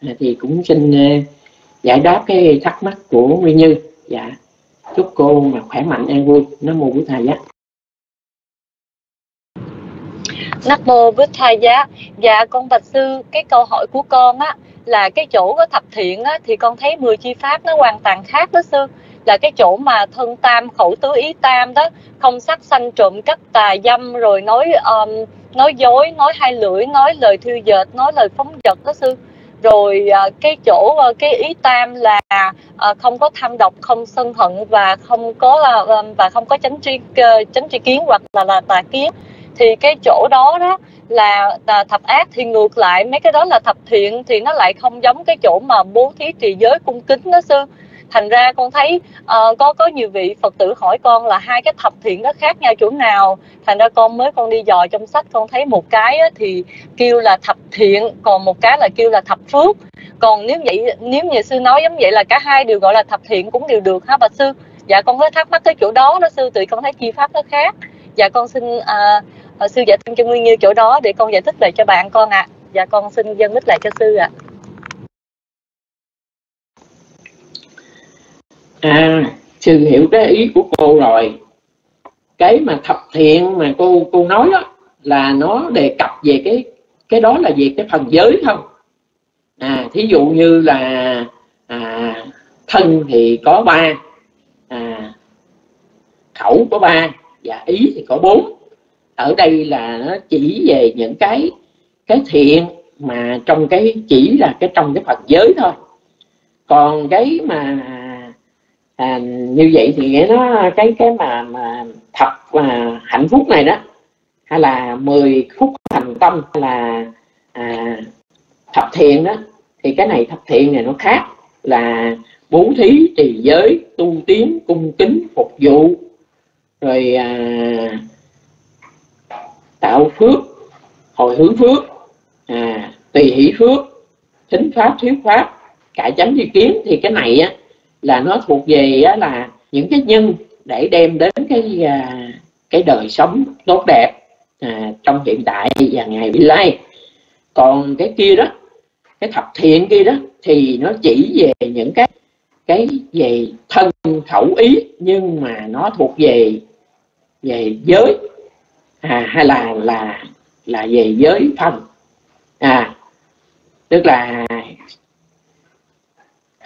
B: À, thì cũng xin ờ, giải đáp cái thắc mắc của Nguyên Như dạ. Chúc cô mà khỏe mạnh an vui. Nó mô bút thầy giá
C: Nắc mô Bích Thai Giá Dạ con Bạch Sư Cái câu hỏi của con á Là cái chỗ có thập thiện á Thì con thấy 10 chi pháp nó hoàn toàn khác đó Sư. Là cái chỗ mà thân tam khẩu tứ ý tam đó Không sắc sanh trộm cắp tà dâm Rồi nói um, nói dối Nói hai lưỡi Nói lời thư dệt Nói lời phóng dật đó Sư rồi à, cái chỗ à, cái ý tam là à, không có tham độc không sân hận và không có um, và không có tránh tri ờ, tránh tri kiến hoặc là là tà kiến. Thì cái chỗ đó đó là, là thập ác thì ngược lại. Mấy cái đó là thập thiện thì nó lại không giống cái chỗ mà bố thí trì giới cung kính đó sư thành ra con thấy uh, có có nhiều vị phật tử hỏi con là hai cái thập thiện nó khác nhau chỗ nào thành ra con mới con đi dò trong sách con thấy một cái á, thì kêu là thập thiện còn một cái là kêu là thập phước còn nếu vậy nếu như sư nói giống vậy là cả hai đều gọi là thập thiện cũng đều được ha bà sư dạ con có thắc mắc cái chỗ đó đó sư tụi con thấy chi pháp nó khác dạ con xin uh, sư giải thích cho nguyên như chỗ đó để con giải thích lại cho bạn con ạ à. dạ con xin dân mít lại cho sư ạ
B: à. À sư hiểu cái ý của cô rồi. Cái mà thập thiện mà cô cô nói đó là nó đề cập về cái cái đó là về cái phần giới không? À thí dụ như là à, thân thì có ba. À, khẩu có ba và ý thì có bốn. Ở đây là nó chỉ về những cái cái thiện mà trong cái chỉ là cái trong cái phần giới thôi. Còn cái mà à, như vậy thì nghĩa nó cái cái mà mà thập mà hạnh phúc này đó hay là 10 phút thành tâm hay là à, thập thiện đó thì cái này thập thiện này nó khác là bố thí trì giới tu tiến cung kính phục vụ rồi à, tạo phước hồi hướng phước à, tùy hỷ phước thính pháp thiếu pháp cải chánh tri kiến. Thì cái này á, là nó thuộc về á, là những cái nhân để đem đến cái à, cái đời sống tốt đẹp à, trong hiện tại và ngày vị lai. Còn cái kia đó cái thập thiện kia đó thì nó chỉ về những cái cái về thân khẩu ý nhưng mà nó thuộc về về giới. À, hay là là là về giới thân. À tức là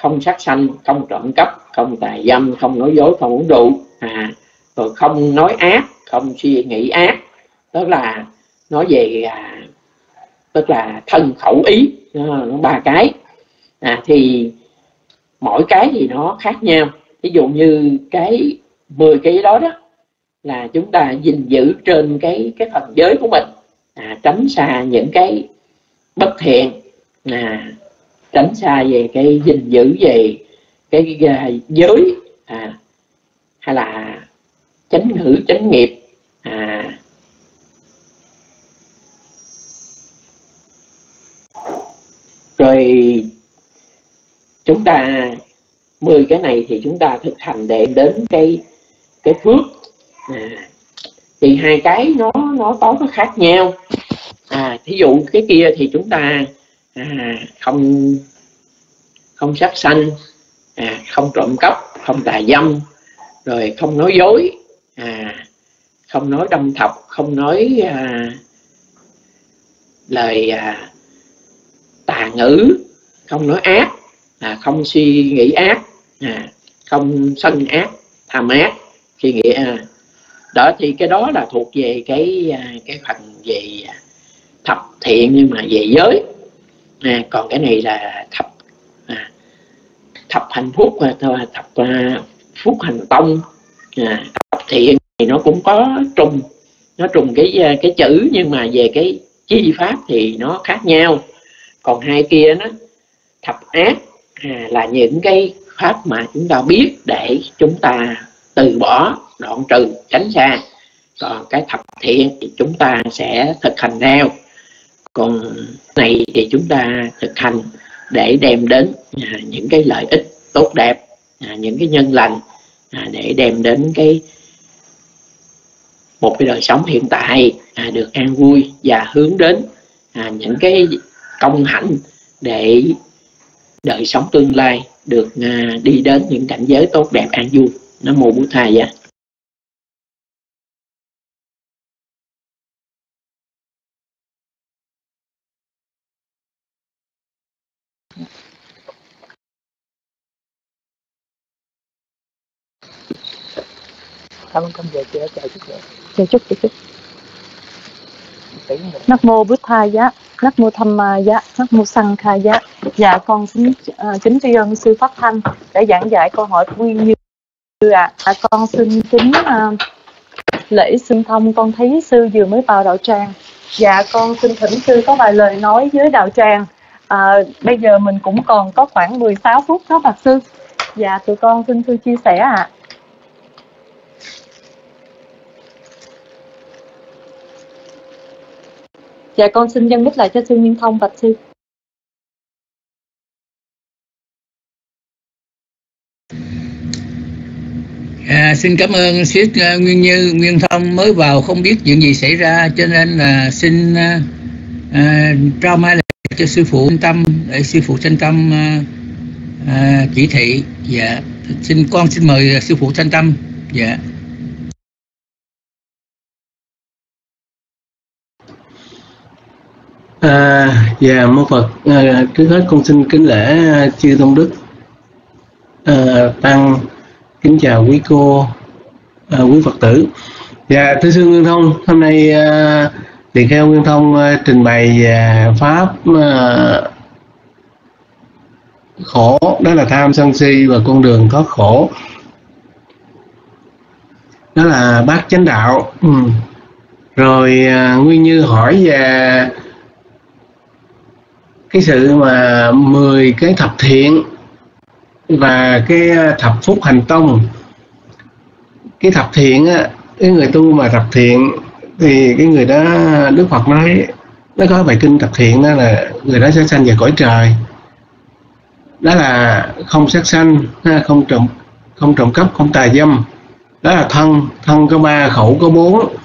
B: không sát sanh không trộm cắp không tà dâm không nói dối không uống rượu à rồi không nói ác không suy nghĩ ác tức là nói về à, tức là thân khẩu ý nó, nó ba cái. À, thì mỗi cái thì nó khác nhau. Ví dụ như cái 10 cái đó đó là chúng ta gìn giữ trên cái cái phần giới của mình à, tránh xa những cái bất thiện à, tránh xa về cái gìn giữ về cái, cái giới à, hay là tránh ngữ tránh nghiệp à, rồi chúng ta 10 cái này thì chúng ta thực hành để đến cái cái phước à, thì hai cái nó nó có khác nhau. À thí dụ cái kia thì chúng ta à, không không sát sanh à, không trộm cắp không tà dâm rồi không nói dối à, không nói đâm thọc không nói à, lời à, tà ngữ không nói ác à, không suy nghĩ ác à, không sân ác tham ác suy nghĩ à, đó thì cái đó là thuộc về cái à, cái phần về à, thập thiện nhưng mà về giới à, còn cái này là thập à, thập hạnh phúc à, à, thập à, phúc hành tông. À, thập thiện thì nó cũng có trùng nó trùng cái à, cái chữ nhưng mà về cái chi pháp thì nó khác nhau. Còn hai kia nó thập ác à, là những cái pháp mà chúng ta biết để chúng ta từ bỏ đoạn trừ tránh xa. Còn cái thập thiện thì chúng ta sẽ thực hành theo còn này thì chúng ta thực hành để đem đến à, những cái lợi ích tốt đẹp à, những cái nhân lành à, để đem đến cái một cái đời sống hiện tại được an vui và hướng đến những cái công hạnh để đời sống tương lai được đi đến những cảnh giới tốt đẹp an vui. Nó mô bút thai vậy
C: cảm ơn con về đã chờ chút nữa chờ chút chờ chút nắp mô Bút Tha Giá, nắp mô Tham Ma Giá, nắp mô sanh Kha Giá. Dạ con xin uh, kính tri ân sư Pháp Thanh để giảng dạy câu hỏi của Nguyên Như ạ. À. con xin kính uh, lễ xưng thông con thấy sư vừa mới vào đạo tràng. Dạ con xin thỉnh sư có vài lời nói với đạo tràng. À, bây giờ mình cũng còn có khoảng 16 phút đó bạc sư. Dạ tụi con xin sư chia sẻ ạ. À. Dạ con xin nhân bích lại cho sư Nguyên Thông bạch sư.
D: À, xin cảm ơn siết uh, à, Nguyên Như, Nguyên Thông mới vào không biết chuyện gì xảy ra cho nên là xin uh, uh, trao mai lại cho sư phụ yên tâm để sư phụ thanh tâm uh, uh, chỉ thị. Dạ, xin con xin mời sư phụ thanh tâm. Dạ.
E: À, dạ mô Phật. À, trước hết con xin kính lễ à, chư tôn đức. À, tăng kính chào quý cô à, quý Phật tử. Dạ thưa sư Nguyên Thông hôm nay à, thì theo Nguyên Thông à, trình bày à, pháp à, khổ đó là tham sân si và con đường thoát khổ. Đó là bát chánh đạo. Ừ. rồi à, Nguyên Như hỏi về cái sự mà 10 cái thập thiện và cái ờ, thập phúc hành tông. Cái thập thiện á, cái người tu mà thập thiện thì cái người đó, Đức Phật nói, nó có bài kinh thập thiện đó là người đó sẽ sanh về cõi trời. Đó là không sát sanh không trộm không trộm cắp, không tà dâm. Đó là thân thân có ba khẩu, có bốn.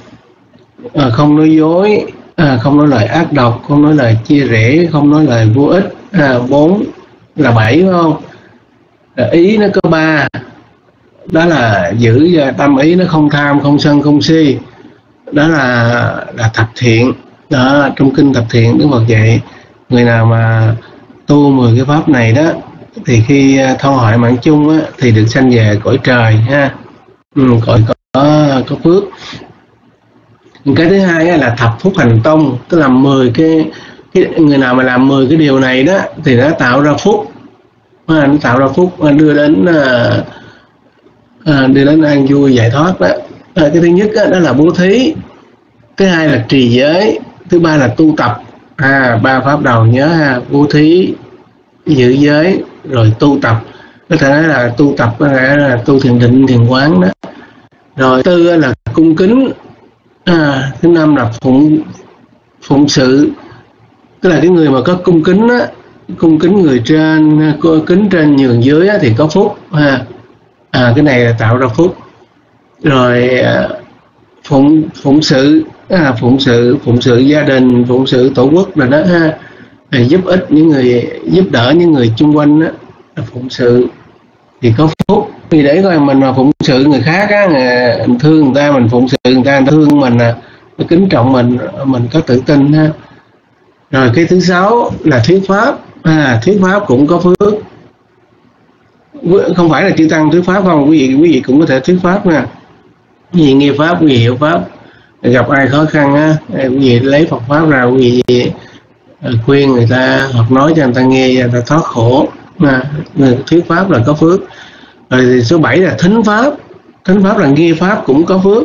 E: Ờ, không nói dối à, không nói lời ác độc không nói lời chia rẽ không nói lời vô ích. À, bốn là bảy phải không? À, ý nó có ba. Đó là giữ tâm ý nó không tham không sân không si. Đó là là thập thiện. Đó trong kinh thập thiện đức phật dạy người nào mà tu 10 cái pháp này đó thì khi à, thâu hỏi mạng chung á, thì được sanh về cõi trời ha. Ừ, cõi có có phước cái thứ hai là thập phúc hành tông tức là 10 cái, cái người nào mà làm 10 cái điều này đó thì nó tạo ra phúc. Nó tạo ra phúc đưa đến ờ, ờ, đưa đến an vui giải thoát đó. Ờ, cái thứ nhất đó, đó là bố thí. Thứ hai là trì giới. Thứ ba là tu tập. À ba pháp đầu nhớ ha bố thí giữ giới rồi tu tập. Có thể nói là tu tập có nghĩa là tu thiền định thiền quán đó. Rồi tư là cung kính à, thứ năm là phụng phụng sự. Tức là cái người mà có cung kính á cung kính người trên kính trên nhường dưới á, thì có phúc ha. À, cái này là tạo ra phúc. Rồi à, phụng phụng sự à, phụng sự phụng sự gia đình phụng sự tổ quốc rồi đó ha. À, giúp ích những người giúp đỡ những người chung quanh á là phụng sự thì có phúc vì để coi mình mà phụng sự người khác á mình thương người ta mình phụng sự người ta, người ta thương mình à, kính trọng mình mình có tự tin ha. Rồi cái thứ sáu là thuyết pháp. À, thuyết pháp cũng có phước. Không phải là chữ tăng thuyết pháp không quý vị quý vị cũng có thể thuyết pháp nha. Quý vị nghe pháp quý vị hiểu pháp. Gặp ai khó khăn á quý vị lấy Phật pháp ra quý vị ờ, khuyên người ta hoặc nói cho người ta nghe người ta thoát khổ. À, thuyết pháp là có phước rồi số 7 là thính pháp. Thính pháp là nghe pháp cũng có phước.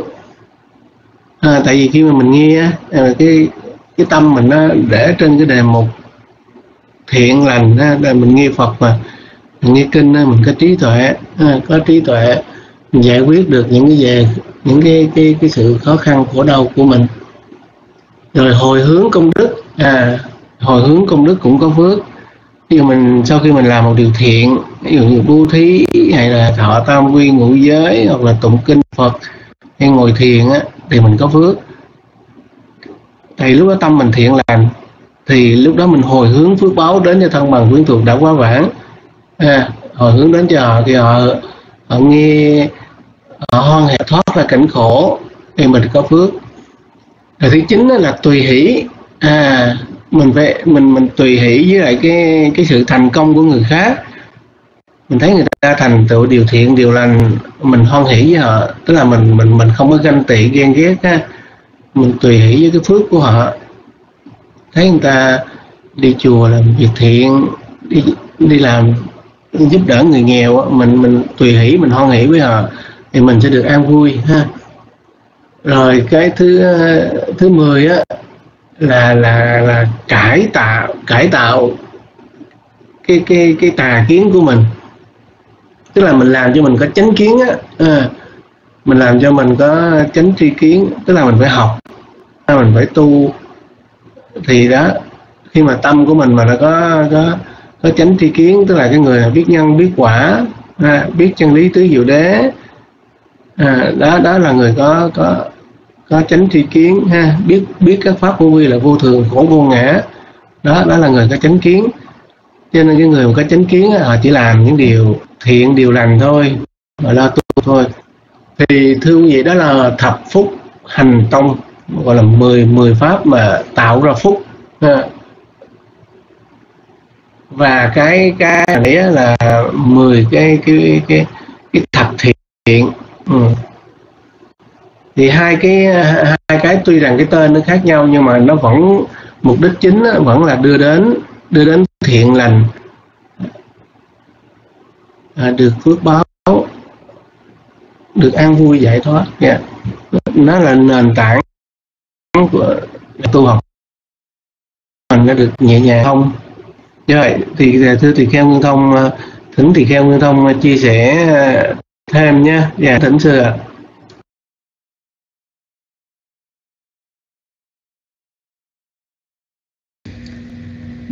E: À, tại vì khi mà mình nghe à, cái cái tâm mình nó để trên cái đề mục thiện lành là mình nghe Phật mà. Mình nghe kinh mình có trí tuệ à, có trí tuệ mình giải quyết được những cái về những cái cái cái sự khó khăn khổ đau của mình. Rồi hồi hướng công đức à hồi hướng công đức cũng có phước ví dụ mình sau khi mình làm một điều thiện ví dụ như bố thí hay là thọ tam quy ngũ giới hoặc là tụng kinh phật hay ngồi thiền á thì mình có phước. Thì lúc đó tâm mình thiện lành thì lúc đó mình hồi hướng phước báo đến cho thân bằng quyến thuộc đã quá vãng. À, hồi hướng đến cho họ thì họ họ nghe họ hoan hệ thoát ra cảnh khổ thì mình có phước. Rồi thứ chín là tùy hỷ. À mình phải, mình mình tùy hỷ với lại cái cái sự thành công của người khác. Mình thấy người ta thành tựu điều thiện, điều lành, mình hoan hỷ với họ. Tức là mình mình mình không có ganh tị, ghen ghét ha mình tùy hỷ với cái phước của họ. Thấy người ta đi chùa làm việc thiện, đi đi làm giúp đỡ người nghèo mình mình tùy hỷ, mình hoan hỷ với họ, thì mình sẽ được an vui, ha. Rồi cái thứ thứ mười á là là là cải tạo cải tạo cái cái cái tà kiến của mình. Tức là mình làm cho mình có chánh kiến á à, mình làm cho mình có chánh tri kiến tức là mình phải học mình phải tu. Thì đó khi mà tâm của mình mà nó có có có chánh tri kiến tức là cái người biết nhân biết quả à, biết chân lý tứ diệu đế à, đó đó là người có có có chánh tri kiến, ha, biết biết các pháp vô vi là vô thường, khổ vô ngã. Đó đó là người có chánh kiến. Cho nên cái người mà có chánh kiến họ chỉ làm những điều thiện, điều lành thôi gọi lo tu thôi. Thì thưa quý vị đó là thập phúc hành tông, gọi là 10 10 pháp mà tạo ra phúc, ha. và cái cái đấy là 10 cái cái cái cái thập thiện. Ừ thì hai cái hai cái tuy rằng cái tên nó khác nhau nhưng mà nó vẫn mục đích chính vẫn là đưa đến đưa đến thiện lành. À, được phước báo được an vui giải thoát. Yeah. nó là nền tảng của tu học. Mình nó được nhẹ nhàng không rồi dạ, thì dạ, thưa thì kheo nguyên thông thỉnh thì kheo nguyên thông chia sẻ thêm nhé. Dạ thỉnh sư ạ.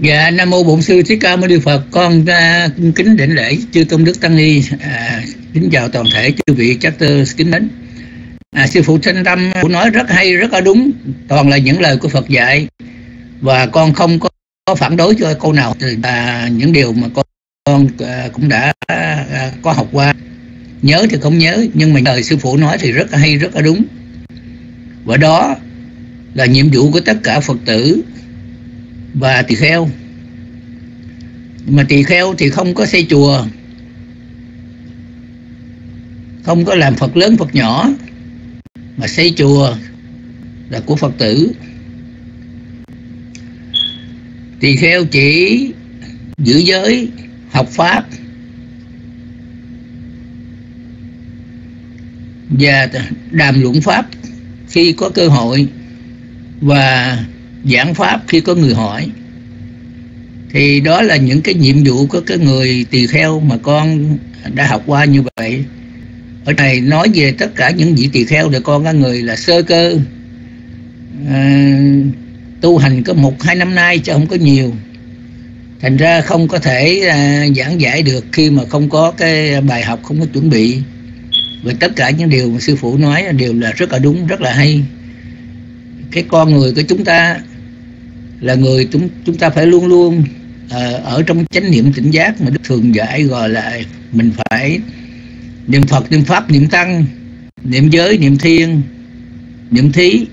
D: Dạ Nam mô Bổn sư Thích Ca Mâu Ni Phật, con ra kính đỉnh lễ chư tôn đức tăng ni, à, kính chào toàn thể chư vị chapter kính mến. À, sư phụ Thanh Tâm cũng nói rất hay, rất là đúng, toàn là những lời của Phật dạy và con không có, có phản đối cho câu nào từ à, những điều mà con, con à, cũng đã à, có học qua. Nhớ thì không nhớ, nhưng mà lời sư phụ nói thì rất là hay, rất là đúng. Và đó là nhiệm vụ của tất cả Phật tử và tỳ kheo. Mà tỳ kheo thì không có xây chùa. Không có làm phật lớn, phật nhỏ. Mà xây chùa là của phật tử. Tỳ kheo chỉ giữ giới, học pháp. Và đàm luận pháp khi có cơ hội. Và giảng pháp khi có người hỏi. Thì đó là những cái nhiệm vụ của cái người tỳ kheo mà con đã học qua như vậy. Ở này nói về tất cả những vị tỳ kheo để con các người là sơ cơ. À, tu hành có một hai năm nay chứ không có nhiều. Thành ra không có thể à, giảng giải được khi mà không có cái bài học không có chuẩn bị. Và tất cả những điều mà sư phụ nói đều là rất là đúng rất là hay. Cái con người của chúng ta là người chúng chúng ta phải luôn luôn uh, ở trong chánh niệm tỉnh giác mà đức thường dạy gọi là mình phải niệm phật niệm pháp niệm tăng niệm giới niệm thiên niệm thí.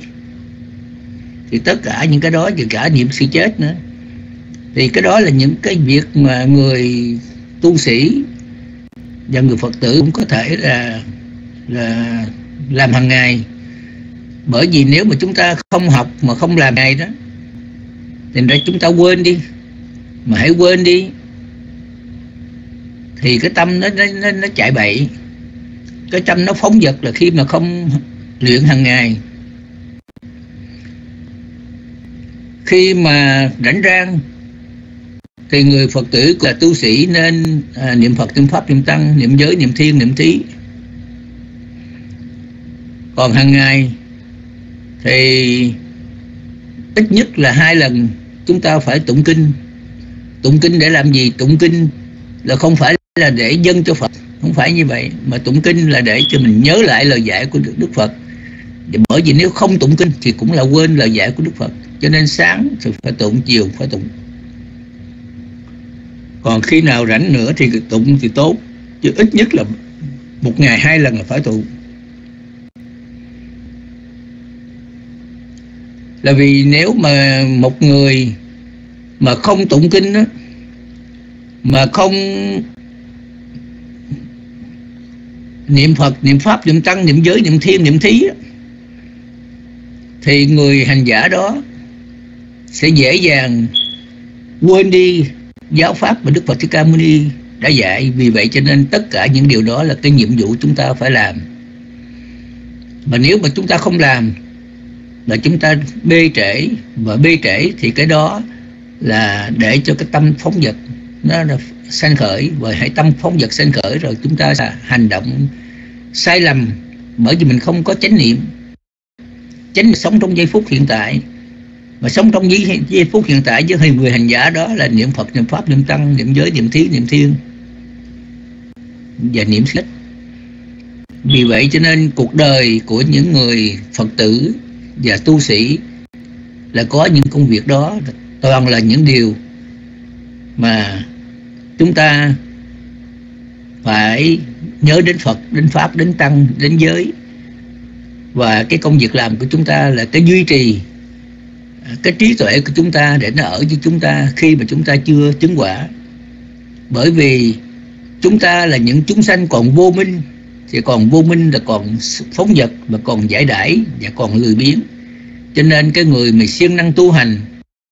D: Thì tất cả những cái đó và cả niệm sự chết nữa. Thì cái đó là những cái việc mà người tu sĩ và người phật tử cũng có thể là là làm hàng ngày. Bởi vì nếu mà chúng ta không học mà không làm ngày đó thành ra chúng ta quên đi. Mà hãy quên đi. Thì cái tâm nó nó nó, nó chạy bậy. Cái tâm nó phóng dật là khi mà không luyện hàng ngày. Khi mà rảnh rang thì người phật tử là tu sĩ nên à, niệm phật niệm pháp niệm tăng niệm giới niệm thiên niệm thí. Còn hàng ngày thì ít nhất là hai lần chúng ta phải tụng kinh. Tụng kinh để làm gì? Tụng kinh là không phải là để dâng cho phật. Không phải như vậy, mà tụng kinh là để cho mình nhớ lại lời dạy của đức phật. Bởi vì nếu không tụng kinh thì cũng là quên lời dạy của đức phật. Cho nên sáng thì phải tụng, chiều phải tụng. Còn khi nào rảnh nữa thì tụng thì tốt, chứ ít nhất là một ngày, hai lần là phải tụng là vì nếu mà một người mà không tụng kinh đó, mà không niệm Phật, niệm Pháp, niệm Tăng, niệm giới, niệm Thiên, niệm Thí đó, thì người hành giả đó sẽ dễ dàng quên đi giáo pháp mà Đức Phật Thích Ca Mâu Ni đã dạy. Vì vậy cho nên tất cả những điều đó là cái nhiệm vụ chúng ta phải làm. Mà nếu mà chúng ta không làm là chúng ta bê trễ và bê trễ thì cái đó là để cho cái tâm phóng dật nó sanh khởi. Và hãy tâm phóng dật sanh khởi rồi chúng ta sẽ hành động sai lầm. Bởi vì mình không có chánh niệm. Chánh sống trong giây phút hiện tại. Mà sống trong giây, giây phút hiện tại với hình người hành giả đó là niệm Phật niệm pháp niệm tăng niệm giới niệm thí niệm thiên. Và niệm sách vì vậy cho nên cuộc đời của những người Phật tử và tu sĩ là có những công việc đó toàn là những điều mà chúng ta phải nhớ đến Phật, đến Pháp, đến Tăng, đến giới. Và cái công việc làm của chúng ta là cái duy trì cái trí tuệ của chúng ta để nó ở với chúng ta khi mà chúng ta chưa chứng quả. Bởi vì chúng ta là những chúng sanh còn vô minh thì còn vô minh là còn phóng dật và còn giải đãi và còn lười biếng. Cho nên cái người mà siêng năng tu hành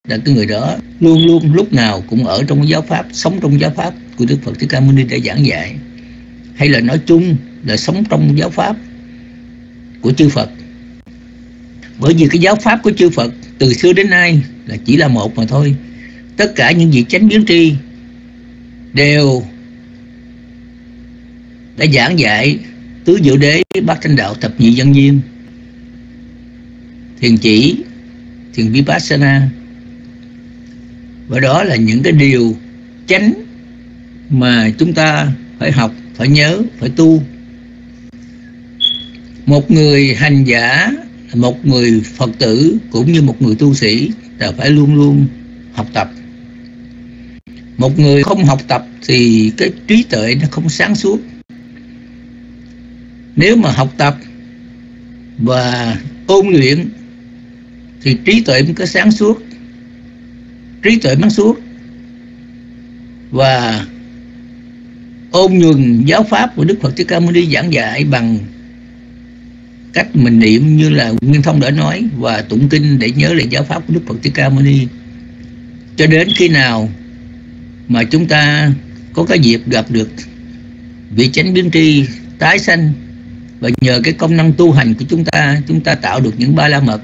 D: là cái người đó luôn luôn lúc nào cũng ở trong giáo pháp, sống trong giáo pháp của Đức Phật Thích Ca Mâu Ni đã giảng dạy. Hay là nói chung là sống trong giáo pháp của chư Phật. Bởi vì cái giáo pháp của chư Phật từ xưa đến nay là chỉ là một mà thôi. Tất cả những vị chánh biến tri đều đã giảng dạy tứ diệu đế, bát thanh đạo, thập nhị dân duyên, thiền chỉ, thiền vipassana và đó là những cái điều chánh mà chúng ta phải học, phải nhớ, phải tu. Một người hành giả, một người phật tử cũng như một người tu sĩ là phải luôn luôn học tập. Một người không học tập thì cái trí tuệ nó không sáng suốt. Nếu mà học tập và ôn luyện thì trí tuệ mới có sáng suốt trí tuệ sáng suốt. Và ôn nhuần giáo pháp của Đức Phật Thích Ca Mâu Ni giảng dạy bằng cách mình niệm như là Nguyên Thông đã nói và tụng kinh để nhớ lại giáo pháp của Đức Phật Thích Ca Mâu Ni. Cho đến khi nào mà chúng ta có cái dịp gặp được vị chánh biến tri tái sanh và nhờ cái công năng tu hành của chúng ta chúng ta tạo được những ba la mật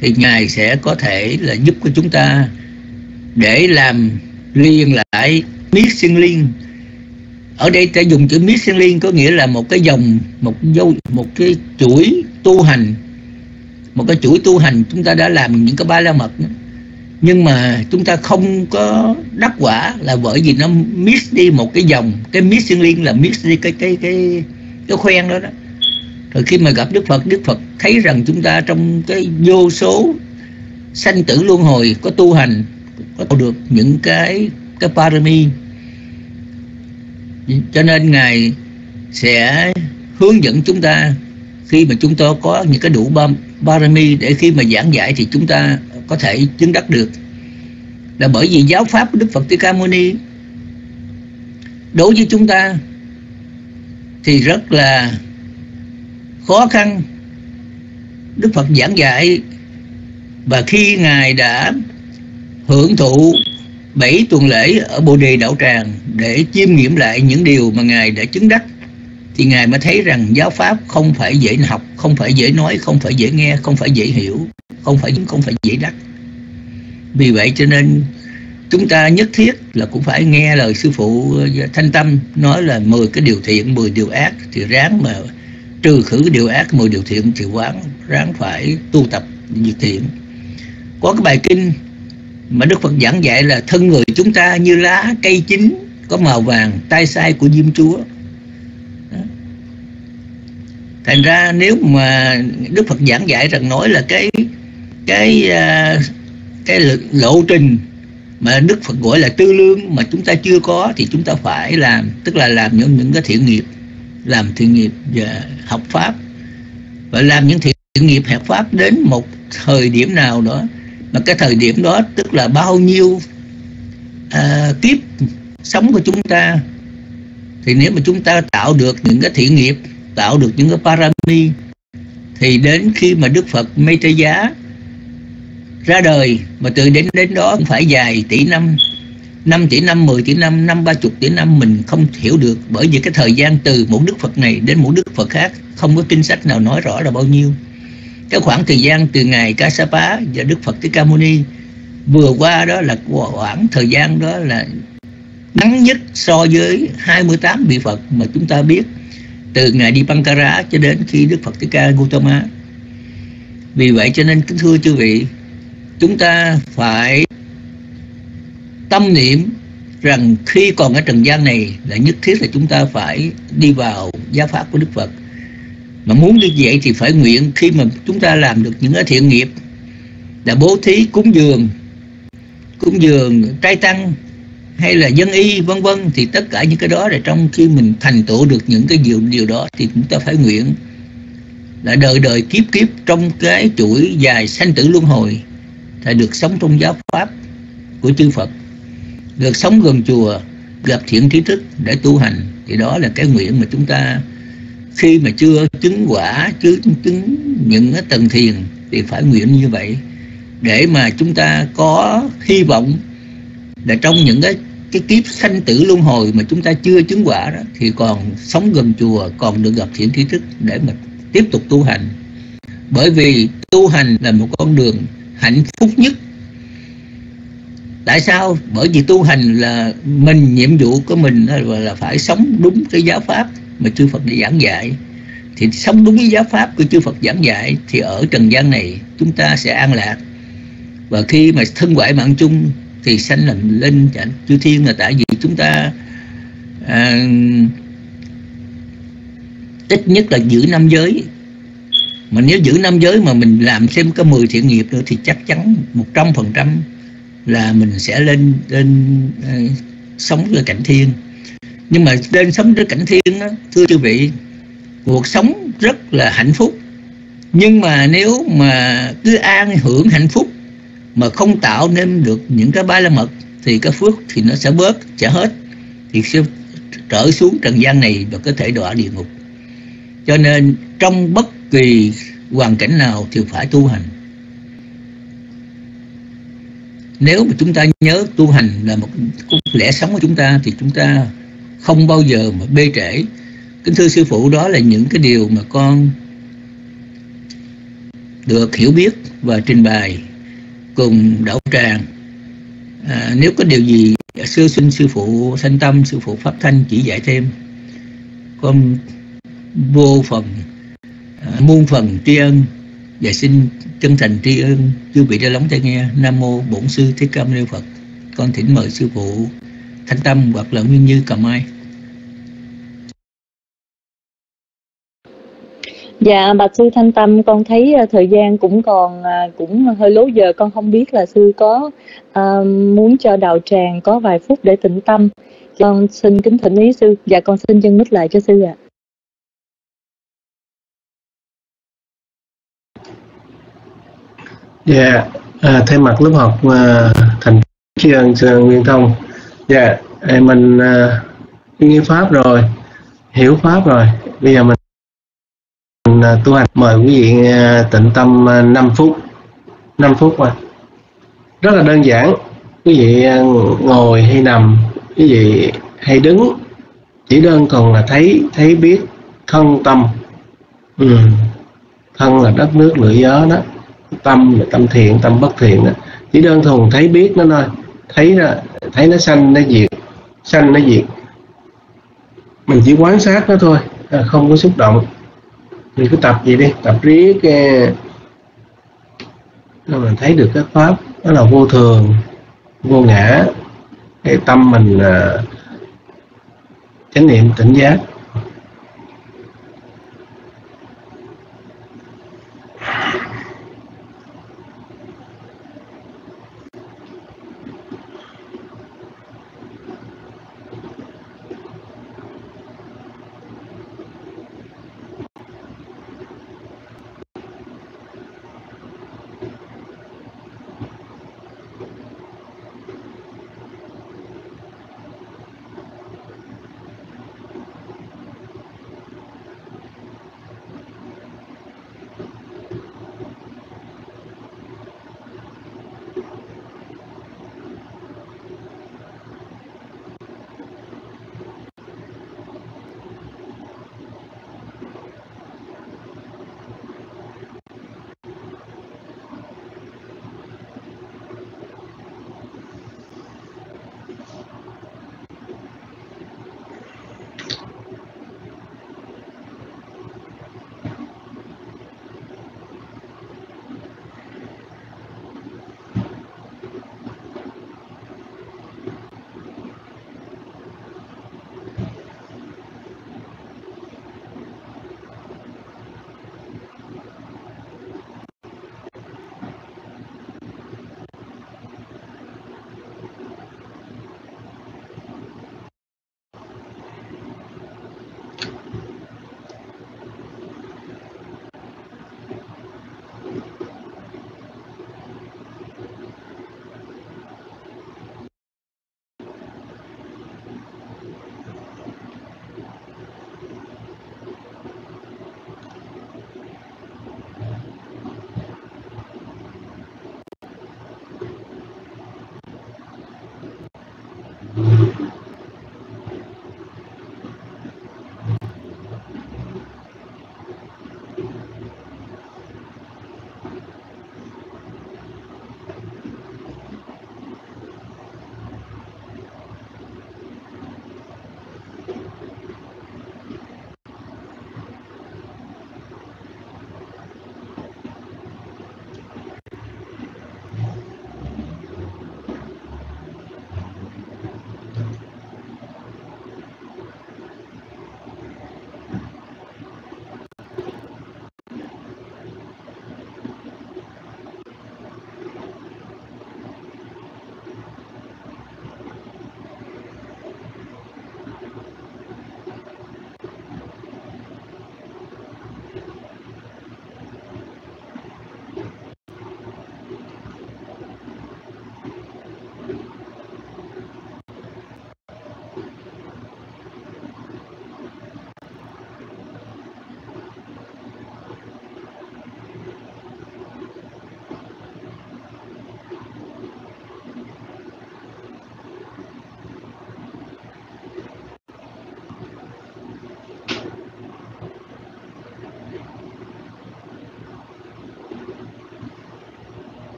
D: thì ngài sẽ có thể là giúp cho chúng ta để làm liên lại miết sinh liên. Ở đây ta dùng chữ miết sinh liên có nghĩa là một cái dòng, một dâu một cái chuỗi tu hành. Một cái chuỗi tu hành chúng ta đã làm những cái ba la mật nhưng mà chúng ta không có đắc quả là bởi vì nó miss đi một cái dòng, cái miết sinh liên là miss đi cái cái cái cái khoen đó đó rồi khi mà gặp Đức Phật Đức Phật thấy rằng chúng ta trong cái vô số sanh tử luân hồi có tu hành, có được những cái cái parami. Cho nên ngài sẽ hướng dẫn chúng ta khi mà chúng ta có những cái đủ parami để khi mà giảng giải thì chúng ta có thể chứng đắc được. Là bởi vì giáo pháp của Đức Phật Thích Ca Mâu Ni đối với chúng ta thì rất là khó khăn Đức Phật giảng dạy và khi ngài đã hưởng thụ bảy tuần lễ ở Bồ Đề Đạo Tràng để chiêm nghiệm lại những điều mà ngài đã chứng đắc thì ngài mới thấy rằng giáo pháp không phải dễ học, không phải dễ nói, không phải dễ nghe, không phải dễ hiểu, không phải không phải dễ đắc. Vì vậy cho nên chúng ta nhất thiết là cũng phải nghe lời sư phụ Thanh Tâm nói là 10 cái điều thiện, 10 điều ác thì ráng mà trừ khử điều ác, 10 điều thiện thì quán ráng phải tu tập việc thiện. Có cái bài kinh mà Đức Phật giảng dạy là thân người chúng ta như lá cây chín có màu vàng tay sai của Diêm Chúa thành ra nếu mà Đức Phật giảng dạy rằng nói là cái cái à, cái lộ trình mà Đức Phật gọi là tư lương mà chúng ta chưa có thì chúng ta phải làm tức là làm những những cái thiện nghiệp làm thiện nghiệp và học pháp. Và làm những thiện nghiệp học pháp đến một thời điểm nào đó. Mà cái thời điểm đó tức là bao nhiêu à, kiếp sống của chúng ta. Thì nếu mà chúng ta tạo được những cái thiện nghiệp tạo được những cái parami thì đến khi mà Đức Phật Maitreya giá ra đời mà từ đến đến đó cũng phải dài tỷ năm 5 tỷ năm, 10 tỷ năm, năm ba chục tỷ năm mình không hiểu được. Bởi vì cái thời gian từ một Đức Phật này đến một Đức Phật khác không có kinh sách nào nói rõ là bao nhiêu. Cái khoảng thời gian từ ngày Kassapa và Đức Phật Thích Ca Mâu Ni vừa qua đó là khoảng thời gian đó là ngắn nhất so với 28 vị Phật mà chúng ta biết từ ngày đi Pankara cho đến khi Đức Phật Thích Ca Gautama. Vì vậy cho nên kính thưa chư vị chúng ta phải tâm niệm rằng khi còn ở trần gian này là nhất thiết là chúng ta phải đi vào giáo pháp của Đức Phật. Mà muốn như vậy thì phải nguyện khi mà chúng ta làm được những cái thiện nghiệp là bố thí cúng dường cúng dường trai tăng hay là dân y, vân vân, thì tất cả những cái đó là trong khi mình thành tựu được những cái điều điều đó thì chúng ta phải nguyện. Là đời đời kiếp kiếp trong cái chuỗi dài sanh tử luân hồi là được sống trong giáo pháp của chư Phật được sống gần chùa, gặp thiện trí thức để tu hành. Thì đó là cái nguyện mà chúng ta, khi mà chưa chứng quả, chưa chứng những cái tầng thiền, thì phải nguyện như vậy. Để mà chúng ta có hy vọng là trong những cái cái kiếp sanh tử luân hồi mà chúng ta chưa chứng quả đó, thì còn sống gần chùa, còn được gặp thiện trí thức để mà tiếp tục tu hành. Bởi vì tu hành là một con đường hạnh phúc nhất tại sao? Bởi vì tu hành là mình nhiệm vụ của mình là, là phải sống đúng cái giáo pháp mà chư Phật đã giảng dạy. Thì sống đúng với giáo pháp của chư Phật giảng dạy thì ở trần gian này chúng ta sẽ an lạc. Và khi mà thân ngoại mạng chung thì sanh làm lên chẳng chư thiên là tại vì chúng ta à, ít nhất là giữ năm giới. Mà nếu giữ năm giới mà mình làm thêm có 10 thiện nghiệp nữa thì chắc chắn một trăm phần trăm là mình sẽ lên lên uh, sống với cảnh thiên. Nhưng mà lên sống với cảnh thiên đó, thưa chư vị cuộc sống rất là hạnh phúc. Nhưng mà nếu mà cứ an hưởng hạnh phúc mà không tạo nên được những cái ba la mật thì cái phước thì nó sẽ bớt sẽ hết. Thì sẽ trở xuống trần gian này và có thể đọa địa ngục. Cho nên trong bất kỳ hoàn cảnh nào thì phải tu hành nếu mà chúng ta nhớ tu hành là một lẽ sống của chúng ta thì chúng ta không bao giờ mà bê trễ. Kính thưa sư phụ đó là những cái điều mà con được hiểu biết và trình bày cùng đạo tràng. À, nếu có điều gì sư xin sư phụ sanh tâm sư phụ pháp thanh chỉ dạy thêm con vô phần à, muôn phần tri ân và xin chân thành tri ân chư vị đã lắng tai nghe nam mô bổn sư thích ca mâu ni phật. Con thỉnh mời sư phụ thanh tâm hoặc là nguyên như cầm ai.
C: Dạ bạch sư Thanh Tâm con thấy uh, thời gian cũng còn uh, cũng hơi lố giờ. Con không biết là sư có uh, muốn cho đạo tràng có vài phút để tĩnh tâm. Con xin kính thỉnh ý sư. Và con xin chân mít lại cho sư ạ.
E: Dạ, yeah. à, thay mặt lớp học uh, thành tri ân sư Nguyên Thông. Dạ, yeah. mình à, uh, nghe pháp rồi, hiểu pháp rồi. Bây giờ mình À, tu hành mời quý vị à, tịnh tâm à, 5 phút 5 phút mà rất là đơn giản quý vị ngồi hay nằm quý vị hay đứng chỉ đơn thuần là thấy thấy biết thân tâm ừ. thân là đất nước lửa gió đó tâm là tâm thiện, tâm bất thiện đó. Chỉ đơn thuần thấy biết nó thôi. Thấy ra thấy nó sanh, nó diệt, sanh, nó diệt. Mình chỉ quan sát nó thôi à, không có xúc động. Mình cứ tập gì đi, tập riết rồi mình thấy được các pháp đó là vô thường, vô ngã. Cái tâm mình à, chánh niệm, tỉnh giác.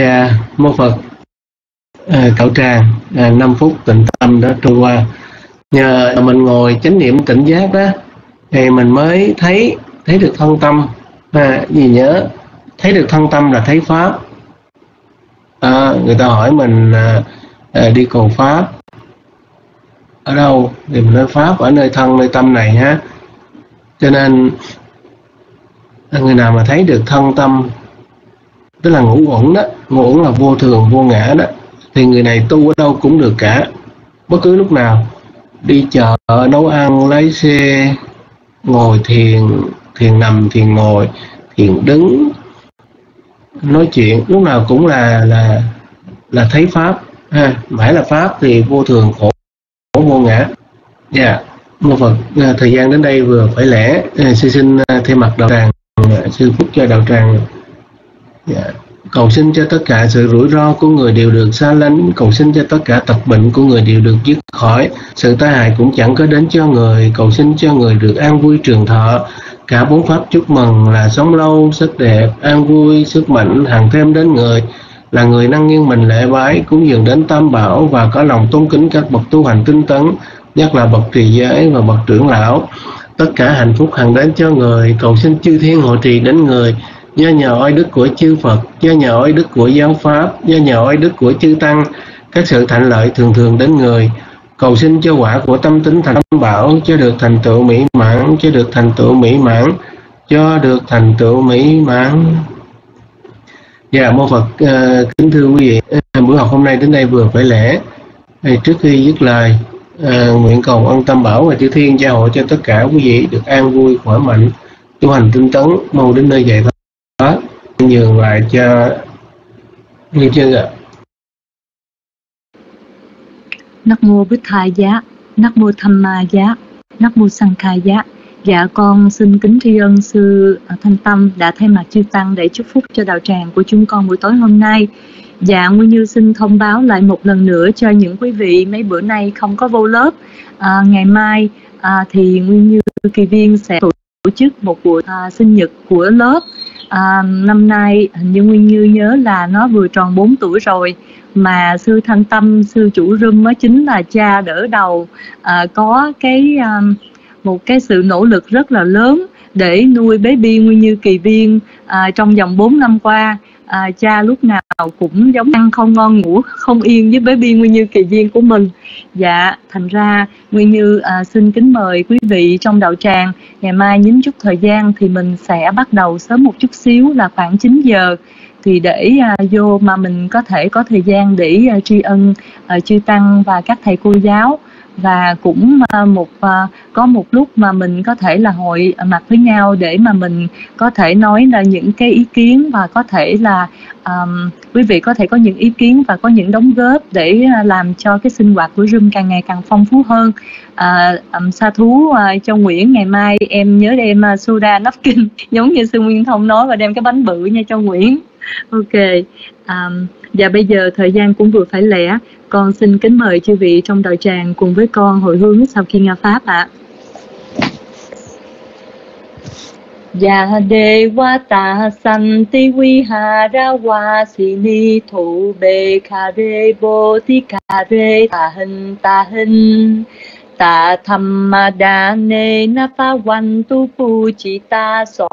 E: Gia mô Phật. À, cậu tràng ờ, à, 5 phút tịnh tâm đã trôi qua. Nhờ mình ngồi chánh niệm tỉnh giác đó thì mình mới thấy thấy được thân tâm. À, gì nhớ thấy được thân tâm là thấy pháp. À, người ta hỏi mình à, à, đi cầu pháp. Ở đâu? Thì mình nói pháp ở nơi thân nơi tâm này ha. Cho nên người nào mà thấy được thân tâm tức là ngũ uẩn đó ngũ uẩn là vô thường, vô ngã đó. Thì người này tu ở đâu cũng được cả. Bất cứ lúc nào, đi chợ, nấu ăn, lái xe, ngồi thiền thiền nằm, thiền ngồi, thiền đứng, nói chuyện, lúc nào cũng là là là thấy pháp, ha. Mãi là pháp thì vô thường, khổ khổ, vô ngã. Dạ yeah. một phật à, thời gian đến đây vừa phải lẽ. Xin xin à, thay mặt đạo tràng à, sư phúc cho đạo tràng yeah cầu xin cho tất cả sự rủi ro của người đều được xa lánh. Cầu xin cho tất cả tật bệnh của người đều được dứt khỏi. Sự tai hại cũng chẳng có đến cho người. Cầu xin cho người được an vui trường thọ. Cả bốn pháp chúc mừng là sống lâu, sức đẹp, an vui, sức mạnh, hàng thêm đến người. Là người năng nghiêng mình lễ bái, cúng dường đến tam bảo và có lòng tôn kính các bậc tu hành tinh tấn, nhất là bậc trì giới và bậc trưởng lão. Tất cả hạnh phúc hằng đến cho người. Cầu xin chư thiên hộ trì đến người do nhờ oai đức của chư Phật, do nhờ oai đức của giáo pháp, do nhờ oai đức của chư tăng, các sự thạnh lợi thường thường đến người. Cầu xin cho quả của tâm tính thành bảo, cho được thành tựu mỹ mãn, cho được thành tựu mỹ mãn, cho được thành tựu mỹ mãn. Dạ, mô Phật, uh, kính thưa quý vị, uh, buổi học hôm nay đến đây vừa phải lẽ. Uh, trước khi dứt lời, uh, nguyện cầu ân tâm bảo và chư thiên gia hộ cho tất cả quý vị được an vui, khỏe mạnh, tu hành tinh tấn, mau đến nơi dạy đó nhường lại cho như chưa ạ
C: Nắc mô Bích Thai Giá, Nắc mô Tham Ma Giá, Nắc mô Sang Khai Giá. Dạ con xin kính tri ân sư à, Thanh Tâm đã thay mặt chư tăng để chúc phúc cho đạo tràng của chúng con buổi tối hôm nay. Dạ Nguyên Như xin thông báo lại một lần nữa cho những quý vị mấy bữa nay không có vô lớp. À, ngày mai à, thì Nguyên Như kỳ viên sẽ tổ chức một buổi à, sinh nhật của lớp à, năm nay hình như Nguyên Như nhớ là nó vừa tròn 4 tuổi rồi mà sư Thanh Tâm sư chủ râm mới chính là cha đỡ đầu. À, có cái à, một cái sự nỗ lực rất là lớn để nuôi bé Bi Nguyên Như Kỳ Viên à, trong vòng 4 năm qua à, cha lúc nào cũng giống ăn không ngon ngủ không yên với bé bi Nguyên Như kỳ viên của mình. Dạ thành ra Nguyên Như à, xin kính mời quý vị trong đạo tràng ngày mai nhín chút thời gian thì mình sẽ bắt đầu sớm một chút xíu là khoảng 9 giờ. Thì để à, vô mà mình có thể có thời gian để à, tri ân à, chư tăng và các thầy cô giáo và cũng à, một à, có một lúc mà mình có thể là hội mặt với nhau để mà mình có thể nói là những cái ý kiến và có thể là um, quý vị có thể có những ý kiến và có những đóng góp để à, làm cho cái sinh hoạt của Zoom càng ngày càng phong phú hơn. À, um, sa thú uh, cho Nguyễn ngày mai em nhớ đem uh, soda napkin giống như sư Nguyên Thông nói và đem cái bánh bự nha cho Nguyễn. ok um, và bây giờ thời gian cũng vừa phải lẻ con xin kính mời chư vị trong đạo tràng cùng với con hồi hướng sau khi nghe Pháp ạ. Dạ ya Devata Santivihara Vasini Thủ Bê ti Bodhi Kare ta Hình ta Hình Ta Tham Đà Nê Na Pha Văn Tu Pu chi Ta Sọ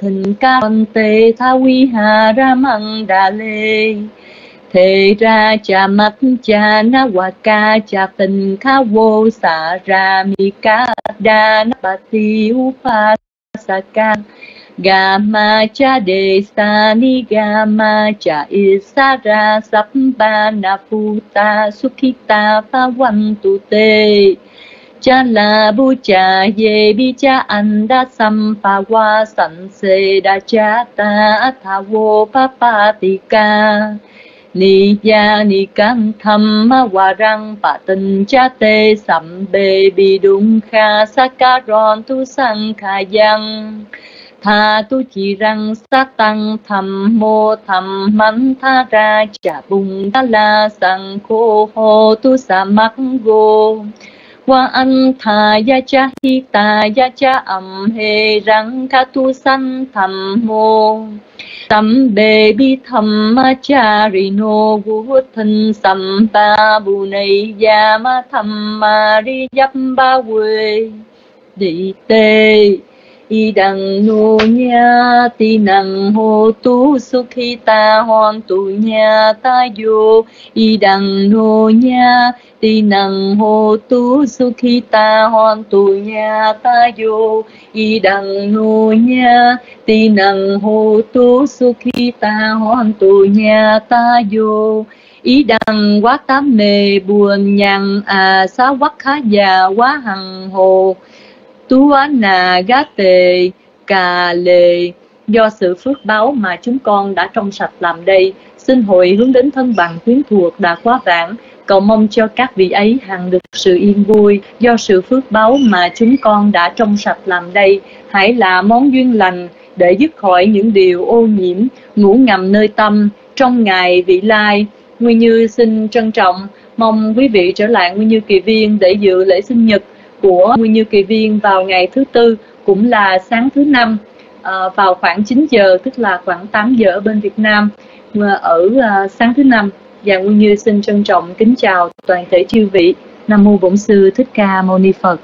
C: Thình Ca Tê Tha Vihara Măng Đà Lê. Thế ra cha mắt cha na wa ca cha tình kha vô sa ra mi ca đa na ba ti upa sa ca. Gama cha đề sa ni gama cha isara sap ba na puta sukhita pha văn tu te cha la bu cha ye bi cha anda sam, pa wa san se da cha, ta tha wo pa pa ti ca. Ni ya ni can tham ma wa rang pa tinh cha te sam be bi dung kha sakaron tu sang kha yang tha tu chi răng sát tăng thầm mô thầm mắn tha ra cha bùng ta la sang khô hô tu sa mắc go qua an tha ya cha hi ta ya cha am he rang katu san tham mô. Tam bề bi tham ma cha ri no gu thân sam ba bu này ya ma tham ma ri yap ba quê. Đi tê y đằng nô nha ti năng hô tu su khi ta hoàn tu nha ta vô y đằng nô nha ti năng hô tu su khi ta hoàn tu nha ta vô y đằng nô nha ti năng hô tu su khi ta hoàn tu nha ta vô ý đằng quá tám mê buồn nhằn à xá quắc khá già quá hằng hồ tú á nà tề cà Lê, do sự phước báo mà chúng con đã trong sạch làm đây xin hội hướng đến thân bằng quyến thuộc đã quá vãng. Cầu mong cho các vị ấy hằng được sự yên vui. Do sự phước báo mà chúng con đã trong sạch làm đây hãy là món duyên lành để dứt khỏi những điều ô nhiễm ngủ ngầm nơi tâm trong ngày vị lai. Nguyên như xin trân trọng mong quý vị trở lại nguyên như kỳ viên để dự lễ sinh nhật của Nguyên Như Kỳ Viên vào ngày thứ tư, cũng là sáng thứ năm ờ, vào khoảng 9 giờ, tức là khoảng 8 giờ ở bên Việt Nam ờ, ở ờ, sáng thứ năm và Nguyên Như xin trân trọng kính chào toàn thể chư vị Nam mô Bổn sư Thích Ca Mâu Ni Phật.